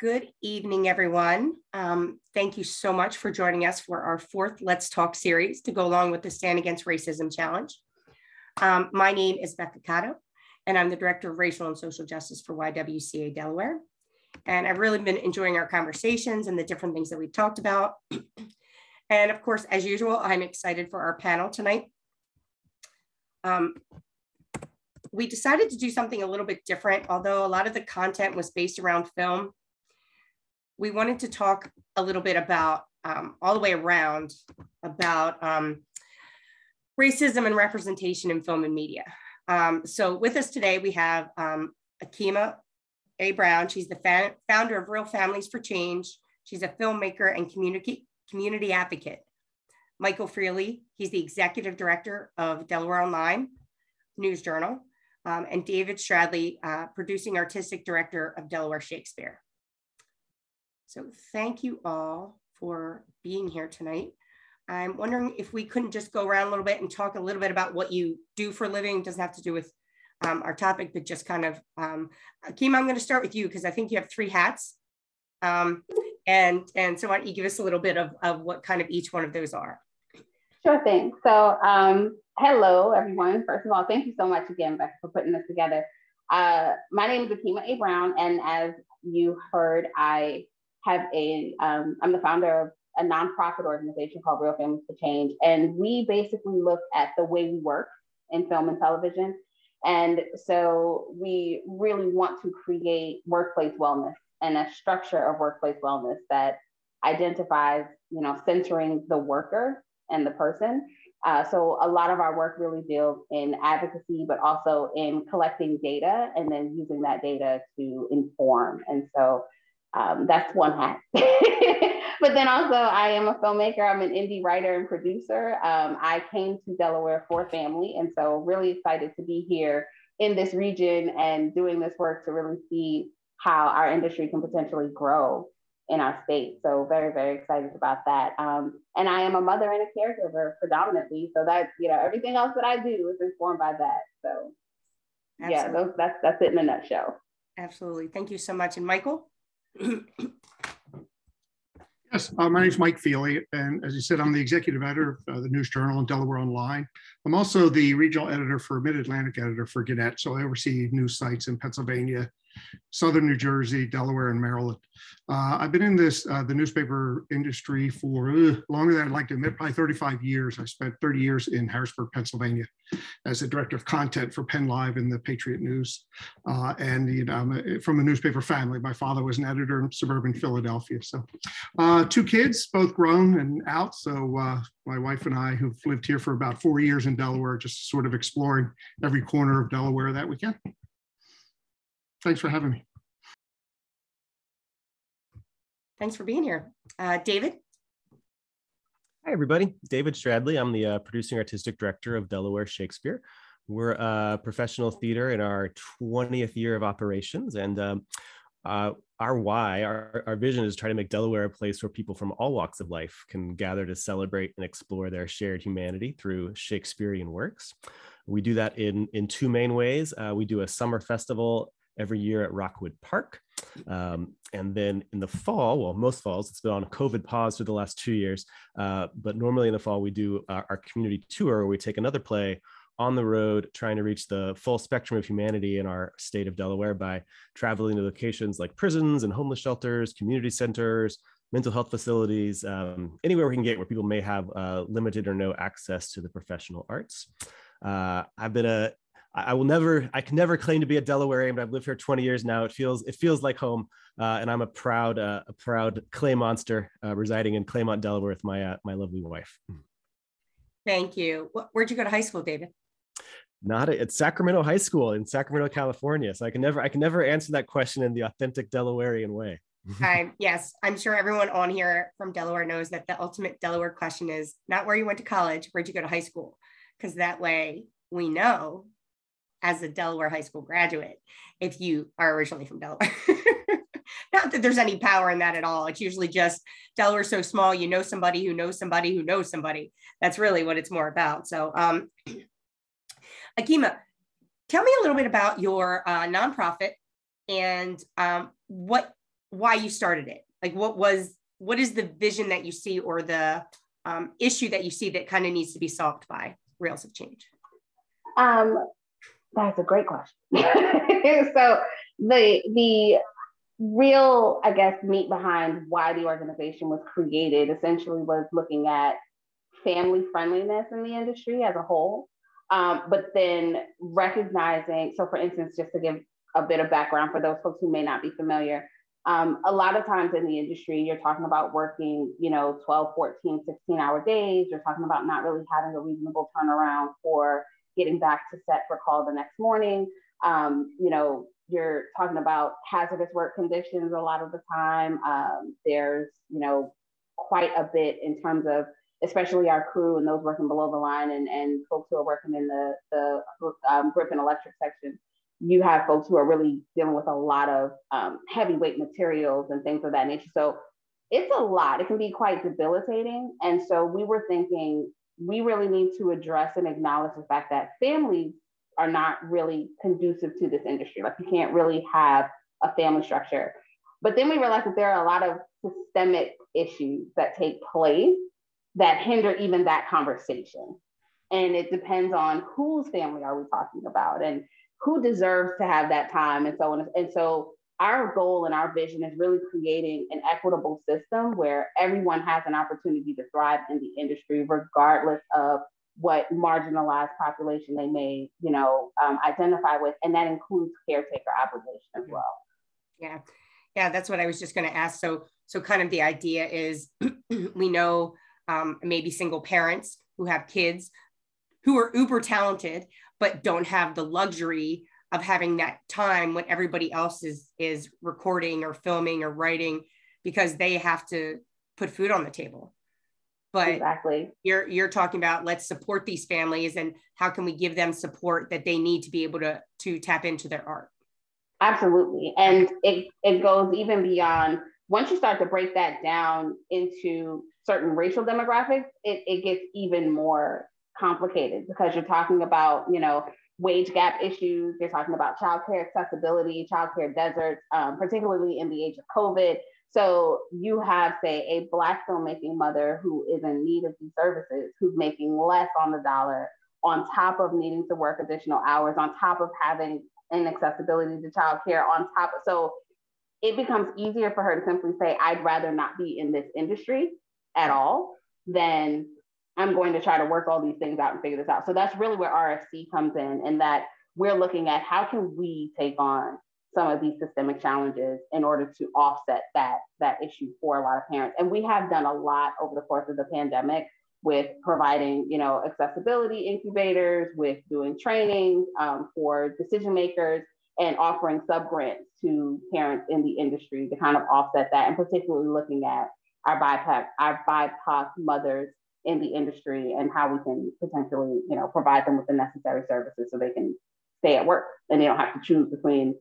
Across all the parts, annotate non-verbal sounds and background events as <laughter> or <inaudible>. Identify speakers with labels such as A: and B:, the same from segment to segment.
A: Good evening, everyone. Um, thank you so much for joining us for our fourth Let's Talk series to go along with the Stand Against Racism Challenge. Um, my name is Becca Cotto, and I'm the Director of Racial and Social Justice for YWCA Delaware. And I've really been enjoying our conversations and the different things that we've talked about. <clears throat> and of course, as usual, I'm excited for our panel tonight. Um, we decided to do something a little bit different, although a lot of the content was based around film we wanted to talk a little bit about um, all the way around about um, racism and representation in film and media. Um, so with us today, we have um, Akima A. Brown. She's the founder of Reel Families for Change. She's a filmmaker and community, community advocate. Michael Feely, he's the executive director of Delaware Online News Journal. Um, and David Stradley, uh, producing artistic director of Delaware Shakespeare. So thank you all for being here tonight. I'm wondering if we couldn't just go around a little bit and talk a little bit about what you do for a living. It doesn't have to do with um, our topic, but just kind of, um, Akima, I'm going to start with you because I think you have three hats. Um, and, and so why don't you give us a little bit of, of what kind of each one of those are?
B: Sure thing. So um, hello, everyone. First of all, thank you so much again, Beth, for putting this together. Uh, my name is Akima A. Brown, and as you heard, I have a, um, I'm the founder of a nonprofit organization called Reel Families for Change. And we basically look at the way we work in film and television. And so we really want to create workplace wellness and a structure of workplace wellness that identifies, you know, centering the worker and the person. Uh, so a lot of our work really deals in advocacy, but also in collecting data and then using that data to inform. And so um, that's one hat. <laughs> but then also, I am a filmmaker. I'm an indie writer and producer. Um, I came to Delaware for family, and so really excited to be here in this region and doing this work to really see how our industry can potentially grow in our state. So very, very excited about that. Um, and I am a mother and a caregiver predominantly. So that, you know, everything else that I do is informed by that. So Absolutely. yeah, those, that's, that's it in a nutshell.
A: Absolutely. Thank you so much. And Michael?
C: Yes, uh, my name is Mike Feely, and as you said, I'm the executive editor of uh, the News Journal and Delaware Online. I'm also the regional editor for Mid-Atlantic editor for Gannett, so I oversee news sites in Pennsylvania, Southern New Jersey, Delaware, and Maryland. Uh, I've been in this uh, the newspaper industry for uh, longer than I'd like to admit, probably 35 years. I spent 30 years in Harrisburg, Pennsylvania, as a director of content for Penn Live and the Patriot News. Uh, and you know, I'm a, from a newspaper family. My father was an editor in suburban Philadelphia. So, uh, two kids, both grown and out. So, my wife and I, who've lived here for about four years in Delaware, just sort of exploring every corner of Delaware that we can. Thanks for having me.
A: Thanks for being here. Uh, David?
D: Hi, everybody. David Stradley. I'm the uh, producing artistic director of Delaware Shakespeare. We're a professional theater in our 20th year of operations. And um, uh, our why, our, our vision is to try to make Delaware a place where people from all walks of life can gather to celebrate and explore their shared humanity through Shakespearean works. We do that in, in two main ways. Uh, we do a summer festival every year at Rockwood Park. Um, and then in the fall, well, most falls, it's been on a COVID pause for the last two years. Uh, but normally in the fall, we do our, our community tour where we take another play on the road trying to reach the full spectrum of humanity in our state of Delaware by traveling to locations like prisons and homeless shelters, community centers, mental health facilities, um, anywhere we can get where people may have uh, limited or no access to the professional arts. Uh, I've been a I, will never, I can never claim to be a Delawarean, but I've lived here 20 years now. It feels, it feels like home, uh, and I'm a proud, uh, a proud clay monster uh, residing in Claymont, Delaware, with my uh, my lovely wife.
A: Thank you. Where'd you go to high school, David?
D: Not at Sacramento High School in Sacramento, California. So I can never, I can never answer that question in the authentic Delawarean way. <laughs>
A: um, yes, I'm sure everyone on here from Delaware knows that the ultimate Delaware question is not where you went to college, where'd you go to high school? Because that way we know as a Delaware high school graduate if you are originally from Delaware. <laughs> Not that there's any power in that at all. It's usually just Delaware's so small, you know somebody who knows somebody who knows somebody. That's really what it's more about. So, um, <clears throat> Akima, tell me a little bit about your uh, nonprofit and um, what why you started it. Like, what was what is the vision that you see or the um, issue that you see that kind of needs to be solved by Rails of Change?
B: Um, that's a great question. <laughs> so the the real, I guess, meat behind why the organization was created essentially was looking at family friendliness in the industry as a whole. Um, but then recognizing, so for instance, just to give a bit of background for those folks who may not be familiar, um, a lot of times in the industry, you're talking about working, you know, 12, 14, 16 hour days. You're talking about not really having a reasonable turnaround for getting back to set for call the next morning. Um, you know, you're talking about hazardous work conditions a lot of the time. Um, there's, you know, quite a bit in terms of, especially our crew and those working below the line and, and folks who are working in the, the um, grip and electric section. You have folks who are really dealing with a lot of um, heavyweight materials and things of that nature. So it's a lot. It can be quite debilitating. And so we were thinking we really need to address and acknowledge the fact that families are not really conducive to this industry. Like you can't really have a family structure. But then we realized that there are a lot of systemic issues that take place that hinder even that conversation. And it depends on whose family are we talking about and who deserves to have that time and so on. And so our goal and our vision is really creating an equitable system where everyone has an opportunity to thrive in the industry, regardless of what marginalized population they may, you know, um, identify with, and that includes caretaker obligation as well.
A: Yeah, yeah, that's what I was just going to ask. So, so kind of the idea is, <clears throat> we know um, maybe single parents who have kids who are uber talented but don't have the luxury of having that time when everybody else is is recording or filming or writing because they have to put food on the table. But
B: exactly.
A: you're you're talking about let's support these families and how can we give them support that they need to be able to to tap into their art?
B: Absolutely. And it it goes even beyond once you start to break that down into certain racial demographics it, it gets even more complicated because you're talking about you know wage gap issues. You're talking about childcare accessibility, childcare deserts, um, particularly in the age of COVID. So you have, say, a Black filmmaking mother who is in need of these services, who's making less on the dollar, on top of needing to work additional hours, on top of having inaccessibility to childcare, on top. Of, so it becomes easier for her to simply say, I'd rather not be in this industry at all than I'm going to try to work all these things out and figure this out. So that's really where RFC comes in, and that we're looking at how can we take on some of these systemic challenges in order to offset that that issue for a lot of parents. And we have done a lot over the course of the pandemic with providing, you know, accessibility incubators, with doing training um, for decision makers, and offering sub grants to parents in the industry to kind of offset that, and particularly looking at our BIPOC, our BIPOC mothers in the industry and how we can potentially, you know, provide them with the necessary services so they can stay at work and they don't have to choose between,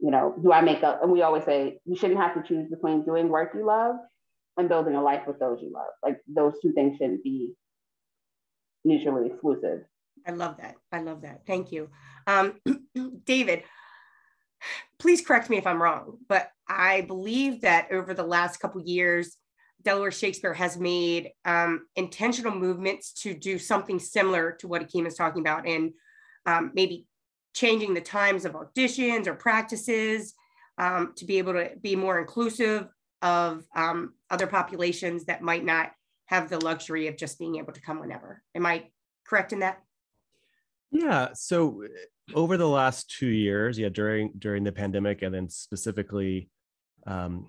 B: you know, do I make up? And we always say you shouldn't have to choose between doing work you love and building a life with those you love. Like those two things shouldn't be mutually exclusive.
A: I love that. I love that. Thank you. Um, <clears throat> David, please correct me if I'm wrong, but I believe that over the last couple years, Delaware Shakespeare has made um, intentional movements to do something similar to what Akima is talking about and um, maybe changing the times of auditions or practices um, to be able to be more inclusive of um, other populations that might not have the luxury of just being able to come whenever. Am I correct in that?
D: Yeah. So over the last two years, yeah, during during the pandemic, and then specifically um,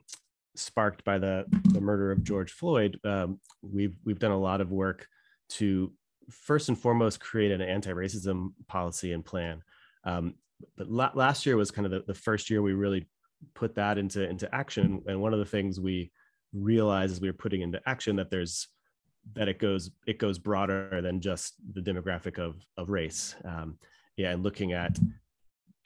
D: sparked by the, the murder of George Floyd, um, we've we've done a lot of work to first and foremost create an anti-racism policy and plan. Um, but la- last year was kind of the, the first year we really put that into into action. And one of the things we realized as we were putting into action that there's that it goes it goes broader than just the demographic of of race. Um, yeah, and looking at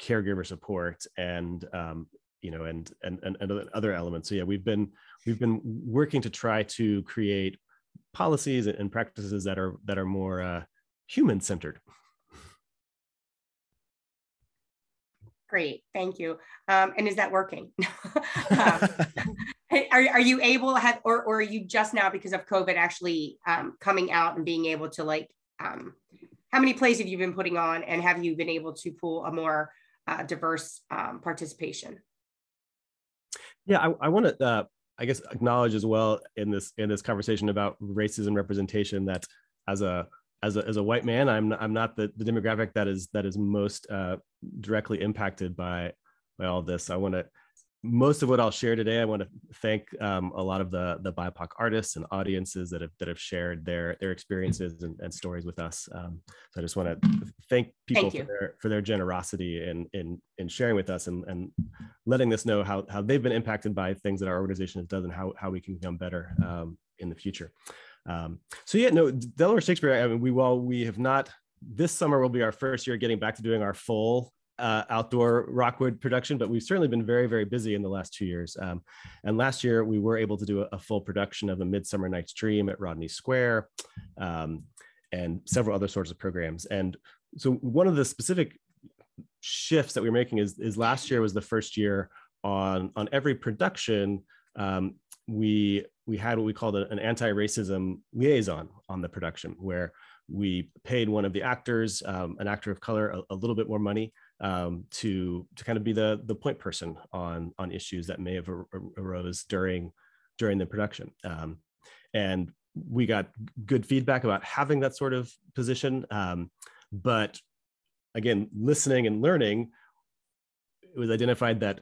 D: caregiver support and um, you know, and, and, and, and other elements. So yeah, we've been, we've been working to try to create policies and practices that are, that are more uh, human centered.
A: great. Thank you. Um, and is that working? <laughs> um, <laughs> are, are you able to have, or, or are you just now because of COVID actually um, coming out and being able to like, um, how many plays have you been putting on and have you been able to pull a more uh, diverse um, participation?
D: Yeah, I, I want to, uh, I guess, acknowledge as well in this in this conversation about racism representation that as a as a, as a white man, I'm I'm not the, the demographic that is that is most uh, directly impacted by by all this. I want to most of what I'll share today. I want to thank um, a lot of the the BIPOC artists and audiences that have that have shared their their experiences and, and stories with us. Um, so I just want to thank people thank for their for their generosity in in in sharing with us and and letting us know how how they've been impacted by things that our organization has done and how how we can become better um, in the future. Um, so yeah, no, Delaware Shakespeare. I mean, we while we have not this summer will be our first year getting back to doing our full uh, outdoor Rockwood production, but we've certainly been very, very busy in the last two years. Um, and last year we were able to do a, a, full production of a Midsummer Night's Dream at Rodney Square um, and several other sorts of programs. And so one of the specific shifts that we we're making is, is last year was the first year on, on every production, um, we we had what we called an anti-racism liaison on the production where we paid one of the actors um, an actor of color a, a little bit more money um, to to kind of be the the point person on on issues that may have ar- arose during during the production. Um, and we got good feedback about having that sort of position. Um, but again listening and learning it was identified that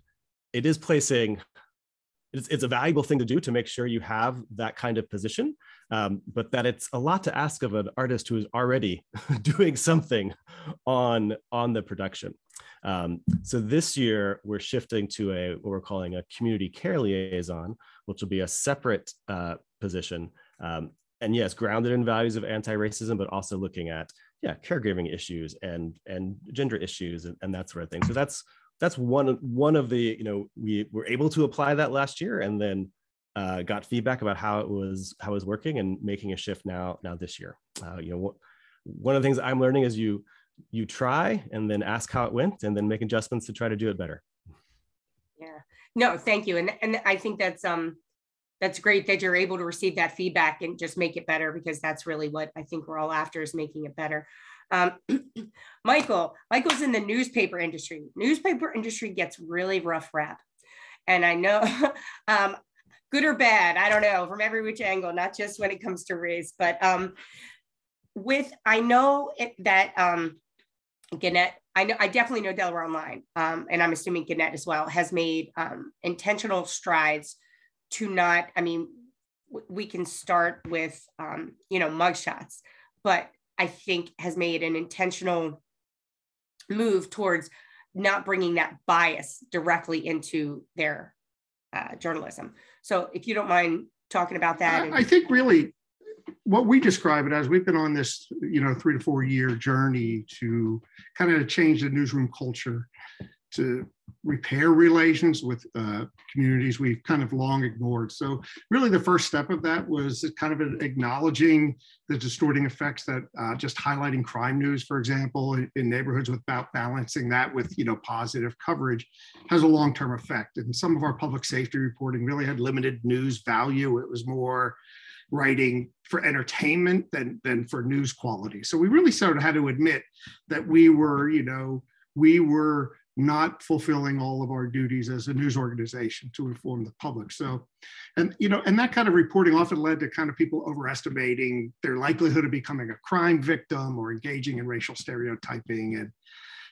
D: it is placing it's, it's a valuable thing to do to make sure you have that kind of position um, but that it's a lot to ask of an artist who is already <laughs> doing something on on the production. Um, so this year we're shifting to a what we're calling a community care liaison which will be a separate uh, position. Um, and yes grounded in values of anti-racism but also looking at yeah caregiving issues and and gender issues and, and that sort of thing. So that's that's one one of the you know we were able to apply that last year and then uh, got feedback about how it was how it was working and making a shift now now this year. Uh, you know one of the things i'm learning is you you try and then ask how it went and then make adjustments to try to do it better.
A: Yeah. No thank you. And and i think that's um that's great that you're able to receive that feedback and just make it better because that's really what i think we're all after is making it better. Um, <clears throat> Michael, Michael's in the newspaper industry. Newspaper industry gets really rough rap. And I know, <laughs> um, good or bad, I don't know, from every which angle, not just when it comes to race, but um, with, I know it, that um, Gannett, I know, I definitely know Delaware Online, um, and I'm assuming Gannett as well, has made um, intentional strides to not, I mean, we can start with, um, you know, mugshots, but I think has made an intentional move towards not bringing that bias directly into their uh, journalism. So if you don't mind talking about that.
C: And- I think really what we describe it as we've been on this you know three to four year journey to kind of change the newsroom culture to repair relations with uh, communities we've kind of long ignored. So, really, the first step of that was kind of acknowledging the distorting effects that uh, just highlighting crime news, for example, in, in, neighborhoods without balancing that with you know positive coverage has a long-term effect. And some of our public safety reporting really had limited news value. It was more writing for entertainment than than for news quality. So we really sort of had to admit that we were, you know, we were not fulfilling all of our duties as a news organization to inform the public. So, and you know, and that kind of reporting often led to kind of people overestimating their likelihood of becoming a crime victim or engaging in racial stereotyping and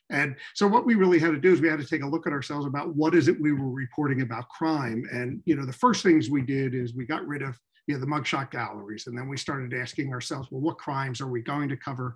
C: and so what we really had to do is we had to take a look at ourselves about what is it we were reporting about crime. And you know, the first things we did is we got rid of you know, the mugshot galleries, and then we started asking ourselves, well, what crimes are we going to cover?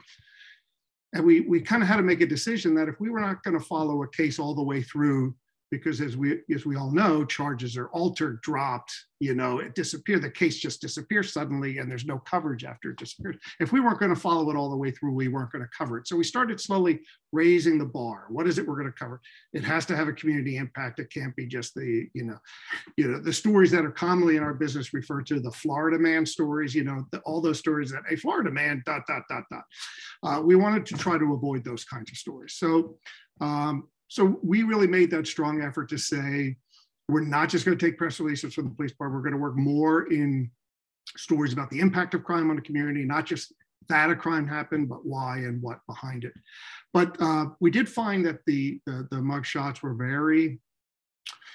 C: And we we kind of had to make a decision that if we were not going to follow a case all the way through because as we as we all know charges are altered dropped you know it disappeared the case just disappears suddenly and there's no coverage after it disappears. If we weren't going to follow it all the way through we weren't going to cover it. So we started slowly raising the bar. What is it we're going to cover? It has to have a community impact. It can't be just the you know you know the stories that are commonly in our business referred to the florida man stories you know the, all those stories that a florida man dot dot dot dot. Uh, we wanted to try to avoid those kinds of stories. So um, so we really made that strong effort to say, we're not just going to take press releases from the police department. We're going to work more in stories about the impact of crime on the community, not just that a crime happened, but why and what behind it. But uh, we did find that the, the, the mug shots were very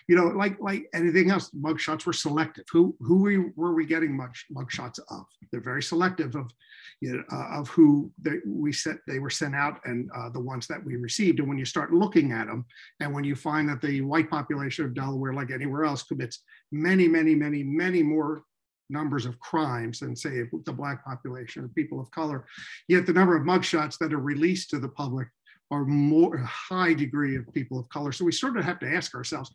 C: you know, like like anything else, mugshots were selective. Who who we, were we getting mug mugshots of? They're very selective of you know, uh, of who they, we sent they were sent out and uh, the ones that we received. And when you start looking at them, and when you find that the white population of Delaware, like anywhere else, commits many, many, many, many more numbers of crimes than say the black population or people of color, yet the number of mugshots that are released to the public are more a high degree of people of color. So we sort of have to ask ourselves,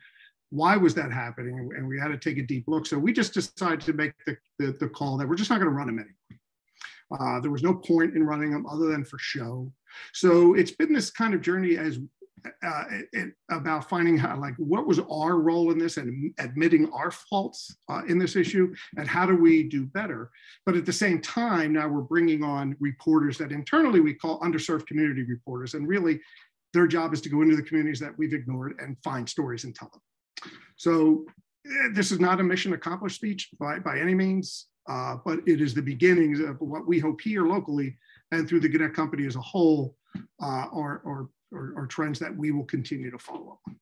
C: why was that happening? And we had to take a deep look. So we just decided to make the, the, the call that we're just not going to run them anymore. Uh, there was no point in running them other than for show. So it's been this kind of journey as uh, it, about finding how, like, what was our role in this and admitting our faults uh, in this issue, and how do we do better? But at the same time, now we're bringing on reporters that internally we call underserved community reporters, and really, their job is to go into the communities that we've ignored and find stories and tell them. So eh, this is not a mission accomplished speech by, by any means, uh, but it is the beginnings of what we hope here locally and through the Gannett Company as a whole uh, are, are, are, are, trends that we will continue to follow up.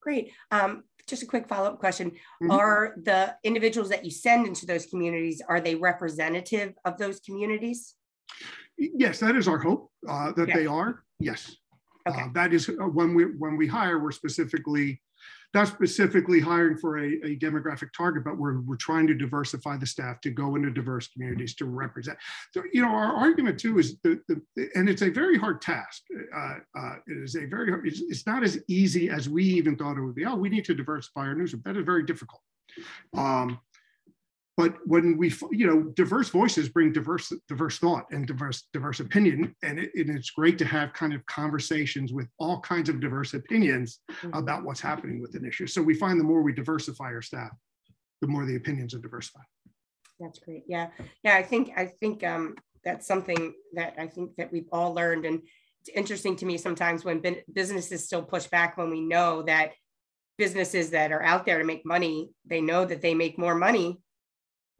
A: Great. Um, just a quick follow-up question. Mm -hmm. Are the individuals that you send into those communities, are they representative of those communities?
C: Yes, that is our hope uh, that they are. Yes. Okay. Uh, that is uh, when we when we hire, we're specifically not specifically hiring for a, a, demographic target, but we're, we're trying to diversify the staff to go into diverse communities to represent. So, you know, our argument too is, the, the and it's a very hard task. Uh, uh, it is a very, hard, it's, it's, not as easy as we even thought it would be. Oh, we need to diversify our newsroom. That is very difficult. Um, but when we you know diverse voices bring diverse diverse thought and diverse diverse opinion. And, it, and it's great to have kind of conversations with all kinds of diverse opinions mm-hmm. about what's happening with an issue. So we find the more we diversify our staff the more the opinions are diversified.
A: That's great. Yeah. Yeah i think i think um, that's something that i think that we've all learned. And it's interesting to me sometimes when businesses still push back when we know that businesses that are out there to make money they know that they make more money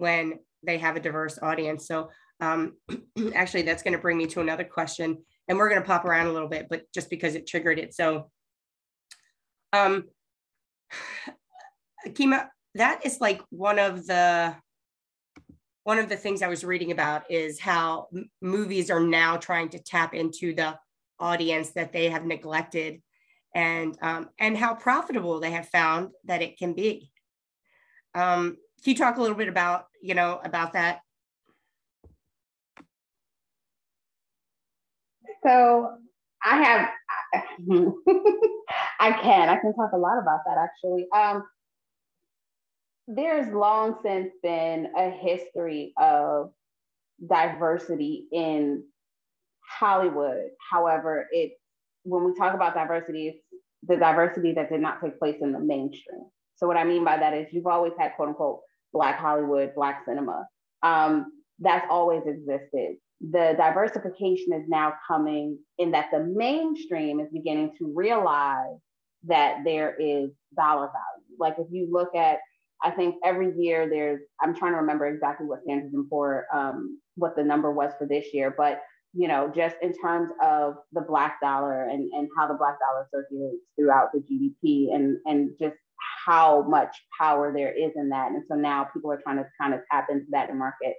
A: when they have a diverse audience. So um, <clears throat> actually, that's going to bring me to another question, and we're going to pop around a little bit, but just because it triggered it. So, um, <sighs> Kima, that is like one of the one of the things I was reading about is how movies are now trying to tap into the audience that they have neglected, and um, and how profitable they have found that it can be. Um, can you talk a little bit about you know about that?
B: So i have <laughs> i can i can talk a lot about that actually. Um, there's long since been a history of diversity in hollywood. However it when we talk about diversity it's the diversity that did not take place in the mainstream. So what i mean by that is you've always had quote unquote Black Hollywood, Black cinema. Um, that's always existed. The diversification is now coming in that the mainstream is beginning to realize that there is dollar value. Like if you look at, I think every year there's, I'm trying to remember exactly what Standards and Poor, um, what the number was for this year, but you know, just in terms of the black dollar and, and how the black dollar circulates throughout the GDP and, and just how much power there is in that. And so now people are trying to kind of tap into that market.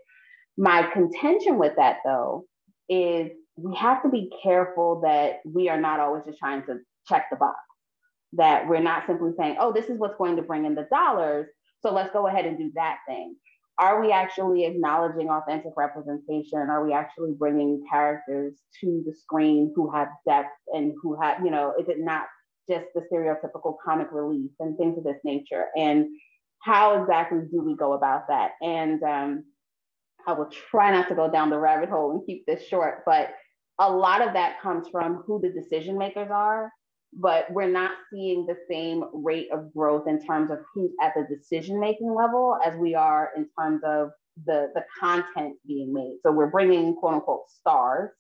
B: My contention with that though is we have to be careful that we are not always just trying to check the box, that we're not simply saying, oh, this is what's going to bring in the dollars. So let's go ahead and do that thing. Are we actually acknowledging authentic representation? Are we actually bringing characters to the screen who have depth and who have, you know, is it not just the stereotypical comic relief and things of this nature. And how exactly do we go about that? And um, I will try not to go down the rabbit hole and keep this short, but a lot of that comes from who the decision makers are, but we're not seeing the same rate of growth in terms of who's at the decision making level as we are in terms of the, the content being made. So we're bringing quote unquote stars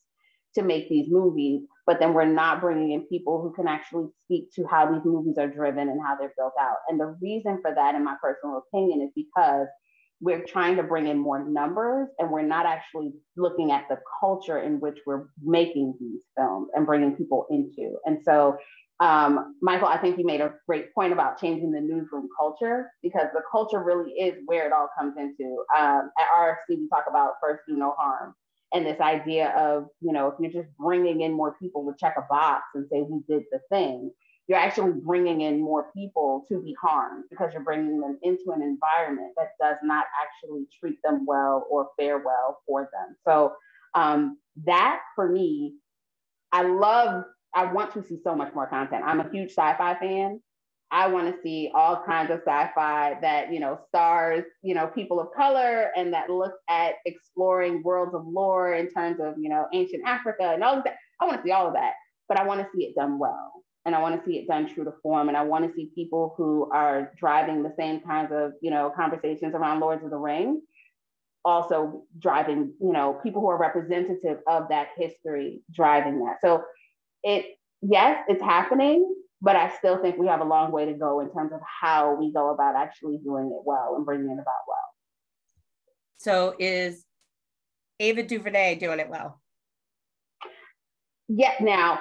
B: to make these movies, but then we're not bringing in people who can actually speak to how these movies are driven and how they're built out. And the reason for that, in my personal opinion, is because we're trying to bring in more numbers and we're not actually looking at the culture in which we're making these films and bringing people into. And so, um, Michael, I think you made a great point about changing the newsroom culture because the culture really is where it all comes into. Um, at RFC, we talk about first do no harm and this idea of, you know, if you're just bringing in more people to check a box and say we did the thing, you're actually bringing in more people to be harmed because you're bringing them into an environment that does not actually treat them well or fare well for them. So um, that for me, I love, I want to see so much more content. I'm a huge sci-fi fan. I want to see all kinds of sci-fi that, you know, stars, you know, people of color and that look at exploring worlds of lore in terms of, you know, ancient Africa and all of that. I want to see all of that, but I want to see it done well and I want to see it done true to form. And I want to see people who are driving the same kinds of, you know, conversations around Lords of the Ring, also driving, you know, people who are representative of that history driving that. So it, yes, it's happening, but I still think we have a long way to go in terms of how we go about actually doing it well and bringing it about well.
A: So is Ava DuVernay doing it well?
B: Yeah. Now,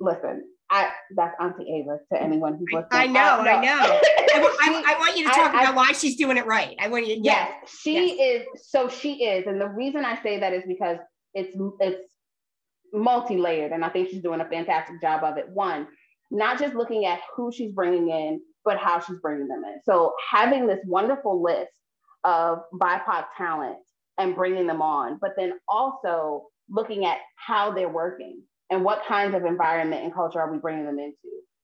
B: listen, I that's Auntie Ava to anyone who's listening.
A: I know, I, <laughs> I know. I, I, I, want you to talk about why she's doing it right. I want you. To,
B: yes, yes, she yes. is. So she is, and the reason I say that is because it's it's multi-layered, and I think she's doing a fantastic job of it. One, not just looking at who she's bringing in, but how she's bringing them in. So having this wonderful list of BIPOC talent and bringing them on, but then also looking at how they're working and what kinds of environment and culture are we bringing them into?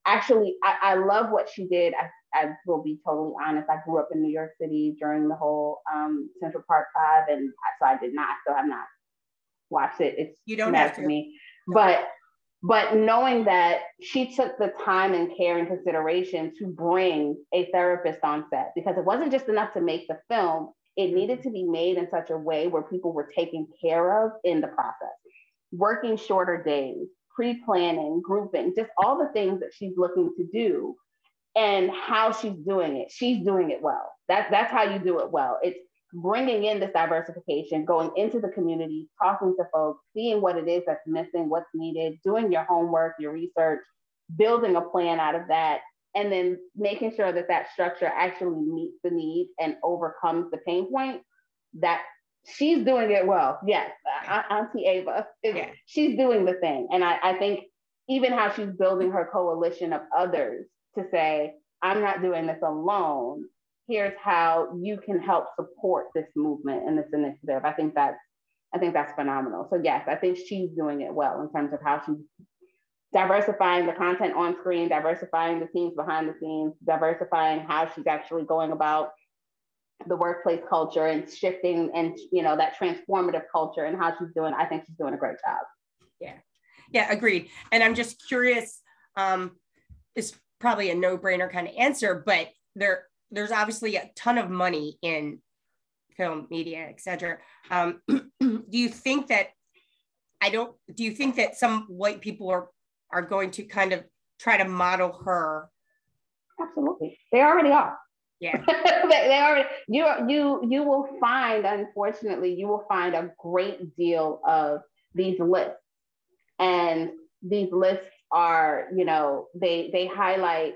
B: Actually, I, I love what she did. I, I, will be totally honest. I grew up in New York City during the whole um, Central Park Five, and so I did not, So I'm not watched it. It's
A: you don't have to.
B: me, but but knowing that she took the time and care and consideration to bring a therapist on set because it wasn't just enough to make the film it mm-hmm. needed to be made in such a way where people were taken care of in the process working shorter days, pre planning, grouping, just all the things that she's looking to do and how she's doing it. She's doing it well. That, that's how you do it well. It's bringing in this diversification, going into the community, talking to folks, seeing what it is that's missing, what's needed, doing your homework, your research, building a plan out of that, and then making sure that that structure actually meets the need and overcomes the pain point. That she's doing it well. Yes, Auntie Ava, yeah. she's doing the thing. And I, I think even how she's building her coalition of others to say, I'm not doing this alone. Here's how you can help support this movement and this initiative. I think that's I think that's phenomenal. So yes, I think she's doing it well in terms of how she's diversifying the content on screen, diversifying the teams behind the scenes, diversifying how she's actually going about the workplace culture and shifting and you know that transformative culture and how she's doing i think she's doing a great job
A: yeah yeah agreed and i'm just curious um it's probably a no-brainer kind of answer but there there's obviously a ton of money in film media etc um <clears throat> do you think that i don't do you think that some white people are are going to kind of try to model her
B: absolutely they already are
A: yeah. <laughs>
B: they already you you you will find, unfortunately, you will find a great deal of these lists. And these lists are, you know, they they highlight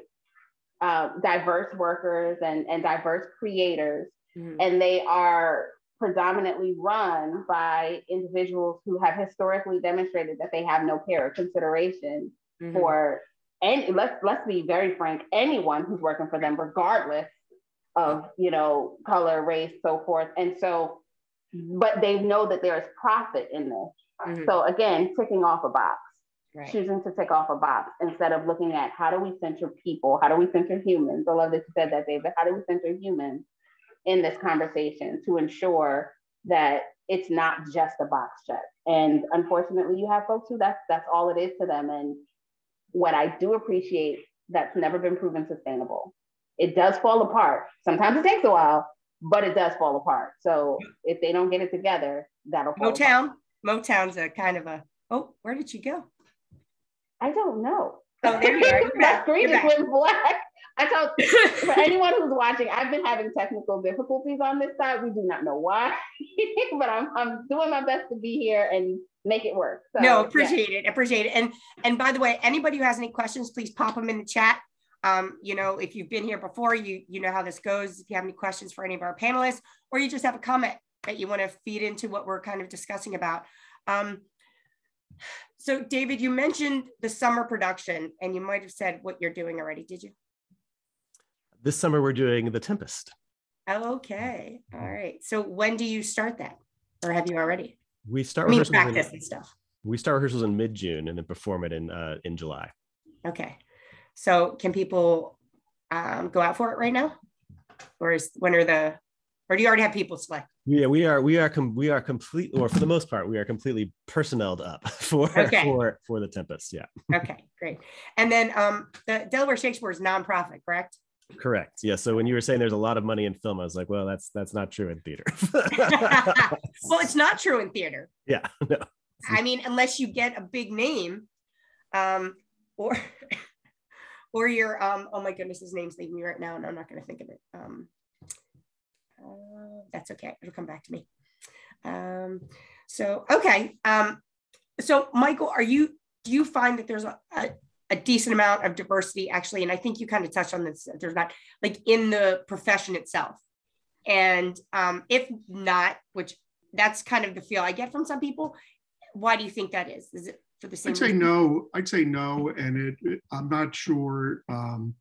B: uh, diverse workers and, and diverse creators, mm-hmm. and they are predominantly run by individuals who have historically demonstrated that they have no care or consideration mm-hmm. for and let's let's be very frank, anyone who's working for them, regardless of you know color race so forth and so but they know that there is profit in this mm-hmm. so again ticking off a box right. choosing to tick off a box instead of looking at how do we center people how do we center humans i love that you said that david how do we center humans in this conversation to ensure that it's not just a box check and unfortunately you have folks who that's that's all it is to them and what i do appreciate that's never been proven sustainable it does fall apart. Sometimes it takes a while, but it does fall apart. So if they don't get it together, that'll
A: fall Motown. Apart. Motown's a kind of a Oh, where did she go?
B: I don't know.
A: Oh, <laughs> there you are. You're
B: My
A: back.
B: screen
A: You're
B: just went black. I told <laughs> for anyone who's watching, I've been having technical difficulties on this side. We do not know why, <laughs> but I'm I'm doing my best to be here and make it work. So,
A: no,
B: yeah.
A: appreciate it. Appreciate it. And and by the way, anybody who has any questions, please pop them in the chat. Um, you know, if you've been here before, you you know how this goes. If you have any questions for any of our panelists, or you just have a comment that you want to feed into what we're kind of discussing about. Um, so, David, you mentioned the summer production, and you might have said what you're doing already. Did you?
D: This summer we're doing The Tempest.
A: Oh, okay. All right. So, when do you start that, or have you already?
D: We start
A: I mean,
D: rehearsals in-
A: practice and stuff.
D: we start rehearsals in mid June and then perform it in uh, in July.
A: Okay. So can people um, go out for it right now? Or is when are the or do you already have people select?
D: Yeah, we are we are com- we are complete or for the most part we are completely personneled up <laughs> for
A: Okay.
D: for for the Tempest. Yeah, <laughs>
A: Okay, great. And then um, the Delaware Shakespeare is nonprofit, correct?
D: correct. Yeah. So when you were saying there's a lot of money in film, I was like, well, that's that's not true in theater. <laughs>
A: well, it's not true in theater.
D: yeah. No.
A: I mean, unless you get a big name, um, or or your um, oh my goodness, his name's leaving me right now, and I'm not going to think of it. Um, uh, that's okay; it'll come back to me. Um, so okay, um, so Michael, are you? Do you find that there's a, a a decent amount of diversity actually? And I think you kind of touched on this. There's not like in the profession itself, and um, if not, which that's kind of the feel I get from some people. Why do you think that is? Is it for the same?
C: I'd say
A: reason?
C: no. I'd say no, and it. it- I'm not sure. Um,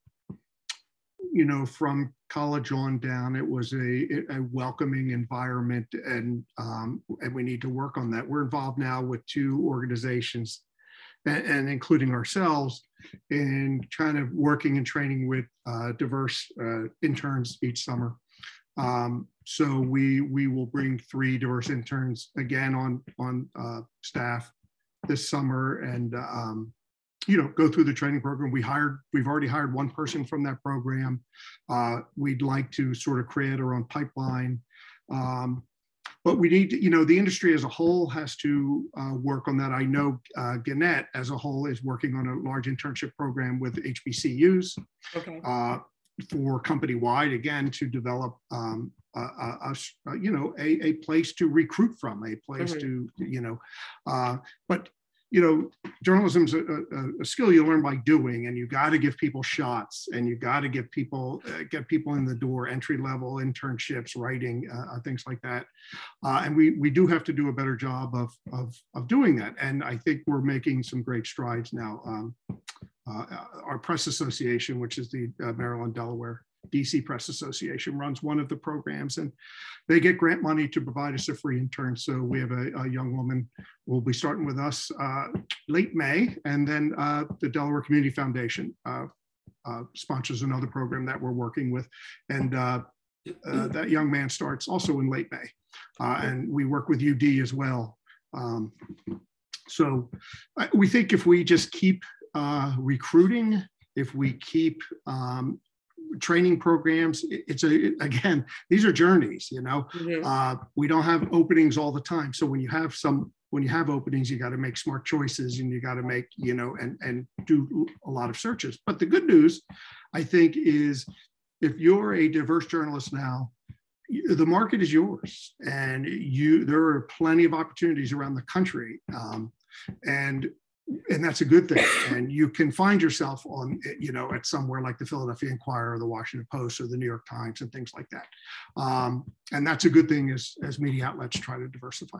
C: you know, from college on down, it was a, a welcoming environment, and um, and we need to work on that. We're involved now with two organizations, and, and including ourselves, in kind of working and training with uh, diverse uh, interns each summer. Um, so we we will bring three diverse interns again on on uh, staff this summer and um, you know go through the training program we hired we've already hired one person from that program uh, we'd like to sort of create our own pipeline um, but we need to, you know the industry as a whole has to uh, work on that i know uh, gannett as a whole is working on a large internship program with hbcus
A: Okay.
C: uh, for company wide again to develop um, a, a- a you know a, a place to recruit from a place
A: Mhm.
C: to you know uh, but you know journalism's a, a, a skill you learn by doing and you got to give people shots and you got to give people uh, get people in the door entry level internships writing uh, uh, things like that. Uh, and we we do have to do a better job of, of of doing that. And i think we're making some great strides now. Um, uh, our press association, which is the uh, Maryland Delaware DC Press Association, runs one of the programs, and they get grant money to provide us a free intern. So we have a, a young woman will be starting with us uh, late May, and then uh, the Delaware Community Foundation uh, uh, sponsors another program that we're working with, and uh, uh, that young man starts also in late May, and we work with UD as well. Um, so we think if we just keep recruiting, if we keep um, training programs, it's a, again, these are journeys, you know?
A: Mhm.
C: Uh, we don't have openings all the time. So when you have some, when you have openings, you got to make smart choices and you got to make, you know, and, and do a lot of searches. But the good news, I think, is if you're a diverse journalist now, the market is yours and you, there are plenty of opportunities around the country. Um, and and that's a good thing. And you can find yourself on, you know, at somewhere like the Philadelphia Inquirer or the Washington Post or the New York Times and things like that. Um, and that's a good thing as, as media outlets try to diversify.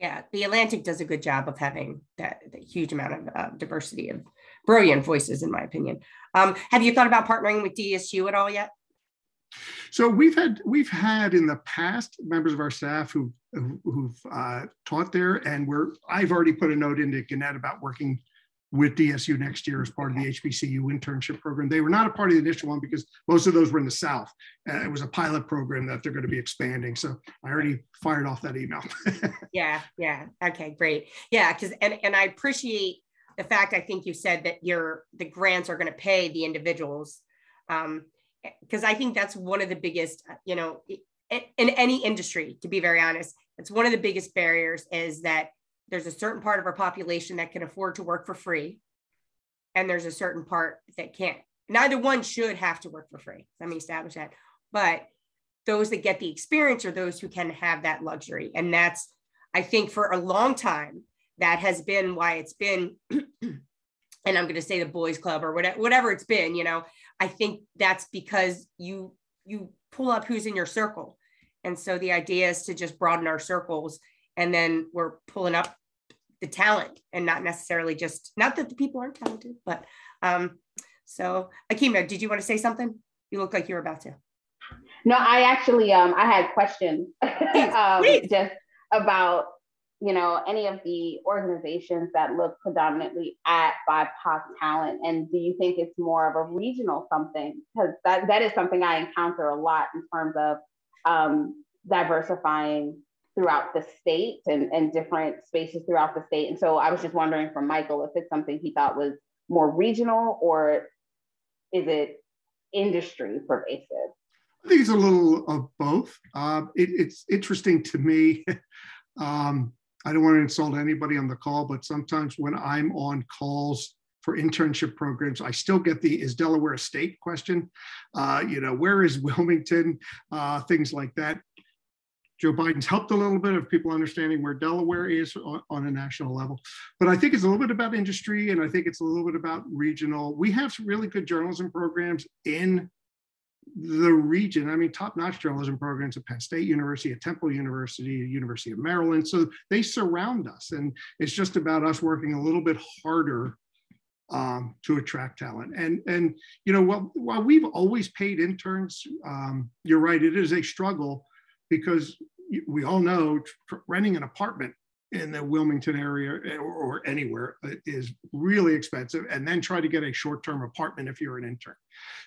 A: Yeah, the Atlantic does a good job of having that, that huge amount of uh, diversity of brilliant voices, in my opinion. Um, have you thought about partnering with DSU at all yet?
C: So we've had we've had in the past members of our staff who who- who've uh, taught there, and we're I've already put a note into Gannett about working with DSU next year as part of the HBCU internship program. They were not a part of the initial one because most of those were in the South. Uh, it was a pilot program that they're going to be expanding. So I already fired off that email. <laughs>
A: Yeah, yeah. Okay, great. Yeah, because and and I appreciate the fact I think you said that your the grants are going to pay the individuals. Um, because I think that's one of the biggest, uh, you know, in any industry, to be very honest, it's one of the biggest barriers is that there's a certain part of our population that can afford to work for free, and there's a certain part that can't. Neither one should have to work for free. Let me establish that. But those that get the experience are those who can have that luxury. And that's, I think, for a long time, that has been why it's been, <clears throat> and I'm going to say the boys club or whatever, whatever it's been, you know, I think that's because you, you pull up who's in your circle. And so the idea is to just broaden our circles and then we're pulling up the talent and not necessarily just, not that the people aren't talented, but um, so Akima, did you want to say something? You look like you were about to.
B: No, I actually um I had questions <laughs> um, just about you know any of the organizations that look predominantly at BIPOC talent, and do you think it's more of a regional something? Because that that is something I encounter a lot in terms of um, diversifying throughout the state and, and different spaces throughout the state. And so I was just wondering from Michael if it's something he thought was more regional or is it industry pervasive?
C: I think it's a little of both. Uh, it, it's interesting to me. <laughs> um, I don't want to insult anybody on the call, but sometimes when I'm on calls for internship programs, I still get the is Delaware a state question. Uh, you know, where is Wilmington? Uh, things like that. Joe Biden's helped a little bit of people understanding where Delaware is on, on, a national level. But I think it's a little bit about industry and I think it's a little bit about regional. We have some really good journalism programs in the region. I mean, top-notch journalism programs at Penn State University, at Temple University, University of Maryland. So they surround us, and it's just about us working a little bit harder um, to attract talent. And and you know, while while we've always paid interns, um, you're right, it is a struggle because we all know renting an apartment in the Wilmington area eh, or, or, anywhere is really expensive, and then try to get a short-term apartment if you're an intern.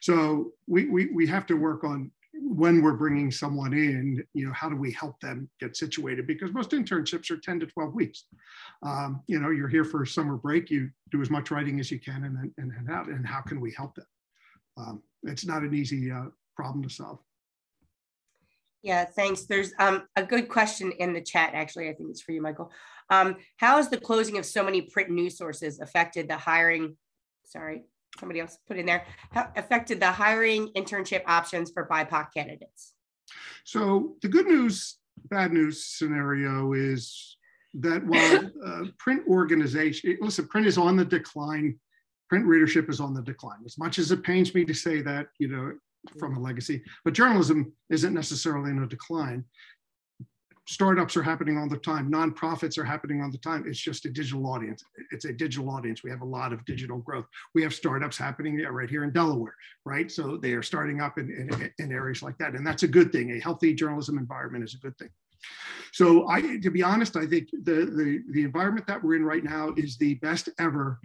C: So we, we, we have to work on when we're bringing someone in, you know, how do we help them get situated? Because most internships are 10 to 12 weeks. Um, you know, you're here for summer break, you do as much writing as you can and then and, and, how, and how can we help them? Um, it's not an easy uh, problem to solve.
A: Yeah, thanks. There's um, a good question in the chat, actually. I think it's for you, Michael. Um, how has the closing of so many print news sources affected the hiring? Sorry, somebody else put in there. How affected the hiring internship options for BIPOC candidates?
C: So the good news, bad news scenario is that while <laughs> uh, print organization, listen, print is on the decline. Print readership is on the decline. As much as it pains me to say that, you know, from a legacy. But journalism isn't necessarily in a decline. Startups are happening all the time. Nonprofits are happening all the time. It's just a digital audience. It's a digital audience. We have a lot of digital growth. We have startups happening right here in Delaware, right? So they are starting up in, in, in areas like that. And that's a good thing. A healthy journalism environment is a good thing. So I, to be honest, I think the, the, the environment that we're in right now is the best ever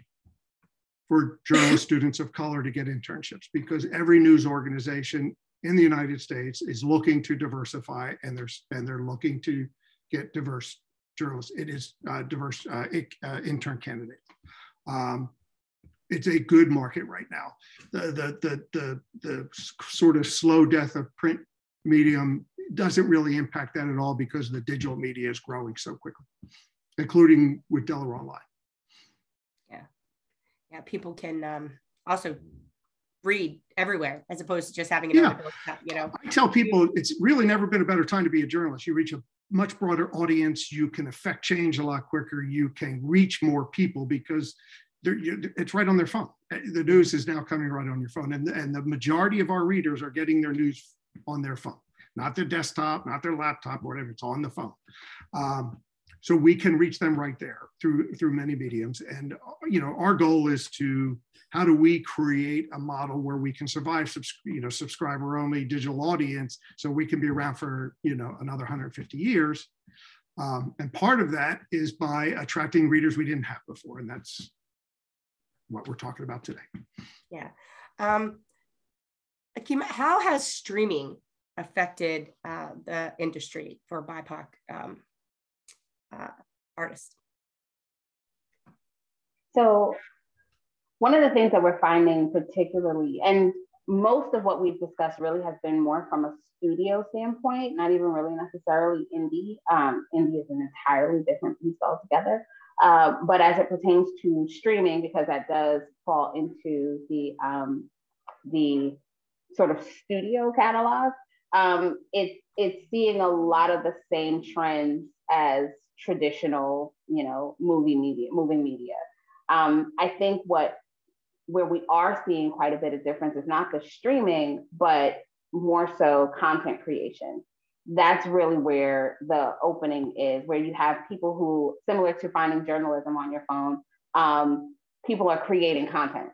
C: for journalist students of color to get internships because every news organization in the United States is looking to diversify and they're and they're looking to get diverse journalists. It is uh, diverse uh, uh, intern candidate. Um, it's a good market right now. The, the, the, the, the sort of slow death of print medium doesn't really impact that at all because the digital media is growing so quickly, including with Delaware Online
A: yeah, people can um, also read everywhere as opposed to just having it yeah. you know.
C: I tell people it's really never been a better time to be a journalist. You reach a much broader audience you can affect change a lot quicker you can reach more people because it's right on their phone. Eh, the news is now coming right on your phone and, and the majority of our readers are getting their news on their phone not their desktop not their laptop or whatever it's on the phone. Um, so we can reach them right there through through many mediums. And you know our goal is to how do we create a model where we can survive you know subscriber only digital audience so we can be around for you know another 150 years? Um, and part of that is by attracting readers we didn't have before and that's what we're talking about today.
A: Yeah. Um, Akima, how has streaming affected uh, the industry for bipoc um, uh, artist?
B: So, one of the things that we're finding, particularly, and most of what we've discussed really has been more from a studio standpoint, not even really necessarily indie. Um, indie is an entirely different piece altogether. Uh, but as it pertains to streaming, because that does fall into the um, the sort of studio catalog, um, it's it's seeing a lot of the same trends as traditional, you know, movie media, moving media. Um, I think what where we are seeing quite a bit of difference is not the streaming, but more so content creation. That's really where the opening is, where you have people who, similar to finding journalism on your phone, um, people are creating content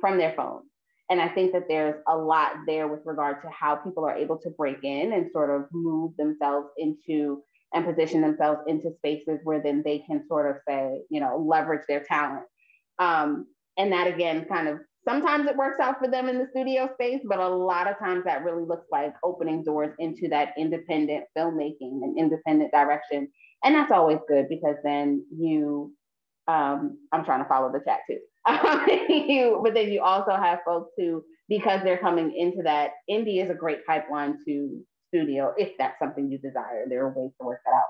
B: from their phone. And I think that there's a lot there with regard to how people are able to break in and sort of move themselves into and position themselves into spaces where then they can sort of say, you know, leverage their talent. Um, and that again, kind of sometimes it works out for them in the studio space, but a lot of times that really looks like opening doors into that independent filmmaking and independent direction. And that's always good because then you, um, I'm trying to follow the chat too. <laughs> you, but then you also have folks who, because they're coming into that, indie is a great pipeline to studio if that's something you desire. There are ways to work that out.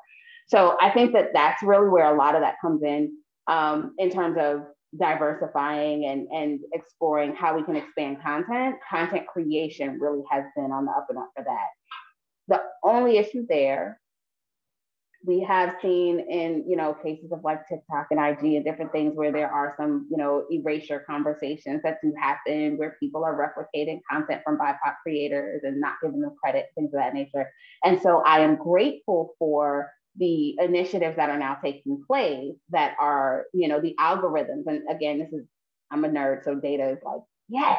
B: So I think that that's really where a lot of that comes in um, in terms of diversifying and, and exploring how we can expand content. Content creation really has been on the up and up for that. The only issue there we have seen in you know cases of like TikTok and IG and different things where there are some you know erasure conversations that do happen where people are replicating content from BIPOC creators and not giving them credit, things of that nature. And so I am grateful for the initiatives that are now taking place that are you know the algorithms. And again, this is I'm a nerd, so data is like yes,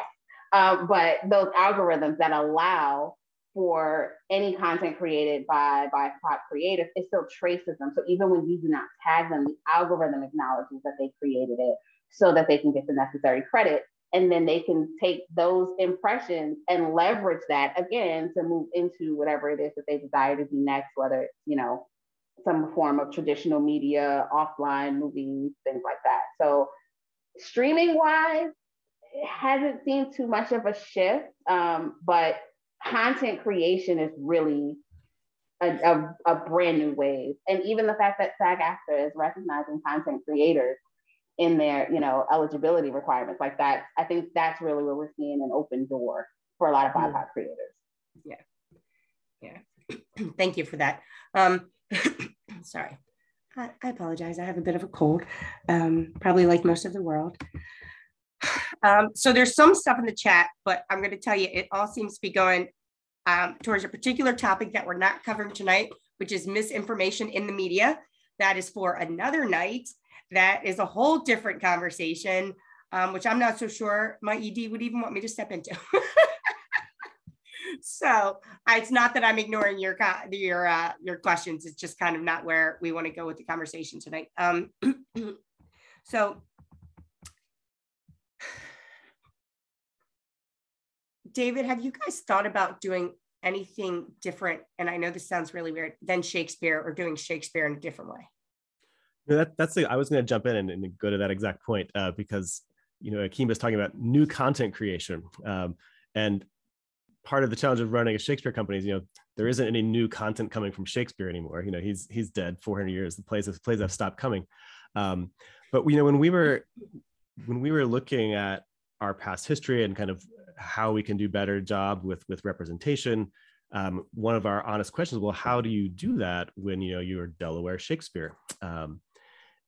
B: uh, but those algorithms that allow for any content created by by pop creative it still traces them. So even when you do not tag them, the algorithm acknowledges that they created it so that they can get the necessary credit. And then they can take those impressions and leverage that again to move into whatever it is that they desire to do next, whether it's, you know, some form of traditional media, offline movies, things like that. So streaming wise, it hasn't seen too much of a shift, um, but content creation is really a, a, a, brand new wave. And even the fact that SAG-AFTRA is recognizing content creators in their, you know, eligibility requirements like that, I think that's really where we're seeing an open door for a lot of BIPOC creators.
A: Yeah. Yeah. <clears throat> Thank you for that. Um, <coughs> sorry. I, I, apologize. I have a bit of a cold, um, probably like most of the world. Um, so there's some stuff in the chat, but I'm going to tell you, it all seems to be going um, towards a particular topic that we're not covering tonight, which is misinformation in the media. That is for another night. That is a whole different conversation, um, which I'm not so sure my ED would even want me to step into. <laughs> so it's not that I'm ignoring your your uh, your questions. It's just kind of not where we want to go with the conversation tonight. Um, <clears throat> so David, have you guys thought about doing anything different? And I know this sounds really weird than Shakespeare or doing Shakespeare in a different way.
D: That, that's the, I was going to jump in and, and, go to that exact point uh, because you know Akima was talking about new content creation, um, and part of the challenge of running a Shakespeare company is you know there isn't any new content coming from Shakespeare anymore. You know he's he's dead 400 years. The plays the plays have stopped coming. Um, but you know when we were when we were looking at our past history and kind of how we can do better job with with representation. Um, one of our honest questions well how do you do that when you know you're delaware shakespeare? Um,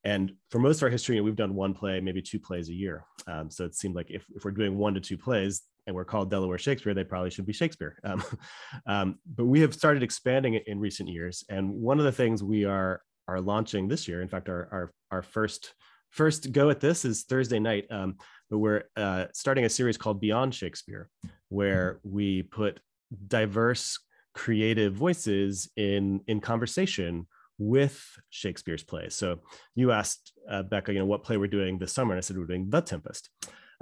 D: and for most of our history we've done one play maybe two plays a year. Um, so it seemed like if, if we're doing one to two plays and we're called delaware shakespeare they probably should be shakespeare. Um, <laughs> um, but we have started expanding it in recent years. And one of the things we are are launching this year in fact our our, our first first go at this is Thursday night, um, we're uh, starting a series called Beyond Shakespeare, where we put diverse creative voices in in conversation with Shakespeare's plays. So you asked uh, Becca, you know, what play we're doing this summer, and I said we're doing The Tempest.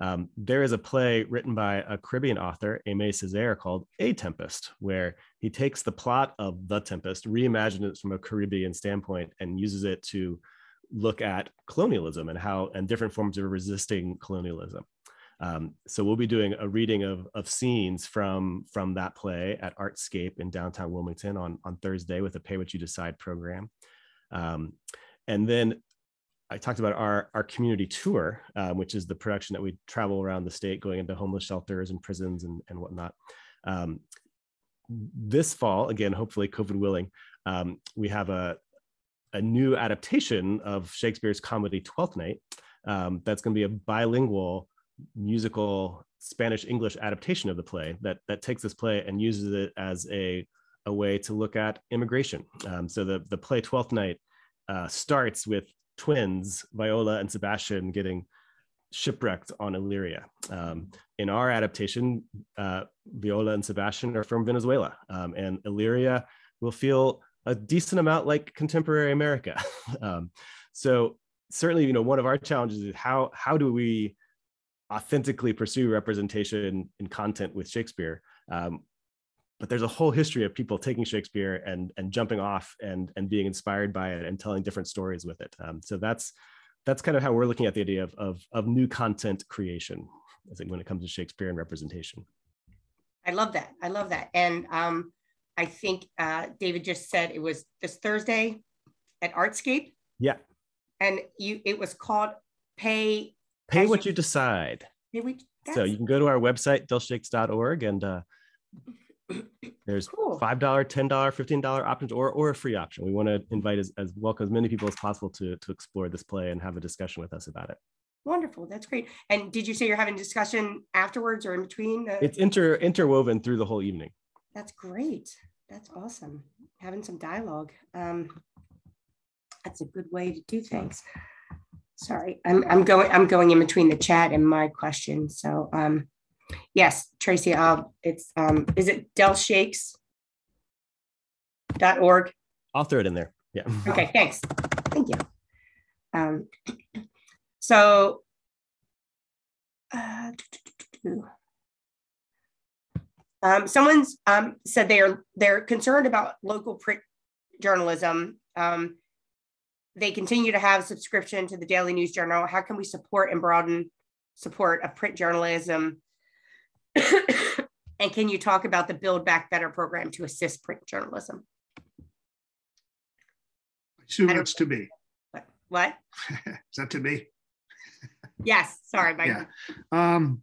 D: Um, there is a play written by a Caribbean author, Aimé Césaire, called A Tempest, where he takes the plot of The Tempest, reimagines it from a Caribbean standpoint, and uses it to look at colonialism and how and different forms of resisting colonialism. Um, so we'll be doing a reading of, of scenes from, from that play at Artscape in downtown Wilmington on, on Thursday with a Pay What You Decide program. Um, and then I talked about our, our community tour, um, which is the production that we travel around the state going into homeless shelters and prisons and, and whatnot. Um, this fall, again, hopefully COVID willing, um, we have a, a new adaptation of Shakespeare's comedy Twelfth Night. Um, that's going to be a bilingual musical Spanish English adaptation of the play that that takes this play and uses it as a a way to look at immigration. Um, so the the play Twelfth Night uh, starts with twins Viola and Sebastian getting shipwrecked on Illyria. Um, in our adaptation, uh, Viola and Sebastian are from Venezuela, um, and Illyria will feel a decent amount like contemporary America. <laughs> um, so certainly, you know, one of our challenges is how how do we authentically pursue representation in content with Shakespeare? Um, but there's a whole history of people taking Shakespeare and and jumping off and and being inspired by it and telling different stories with it. Um, so that's that's kind of how we're looking at the idea of of, of new content creation. I think when it comes to Shakespeare and representation.
A: I love that. I love that. And um, I think uh, David just said it was this Thursday at Artscape.
D: Yeah.
A: And you, it was called Pay.
D: Pay what you, you decide. So you can go to our website, delshakes.org, and uh, <clears throat> there's cool. $5, $10, $15 options or, or a free option. We want to invite as, as welcome as many people as possible to, to explore this play and have a discussion with us about it.
A: Wonderful. That's great. And did you say you're having discussion afterwards or in between?
D: The... It's inter interwoven through the whole evening.
A: That's great. That's awesome. Having some dialogue. Um, that's a good way to do things. Sorry, I'm, I'm going I'm going in between the chat and my question. So um, yes, Tracy, I'll, it's um, is it delshakes.org?
D: I'll throw it in there. Yeah.
A: Okay, <laughs> thanks. Thank you. Um, <clears throat> so uh, um, someone's um, said they are they're concerned about local print journalism. Um, they continue to have subscription to the Daily News Journal. How can we support and broaden support of print journalism? <coughs> and can you talk about the Build Back Better program to assist print journalism?
C: I assume that's to me.
A: What? <laughs>
C: Is that to me?
A: yes. Sorry, Mike.
C: Yeah. Um,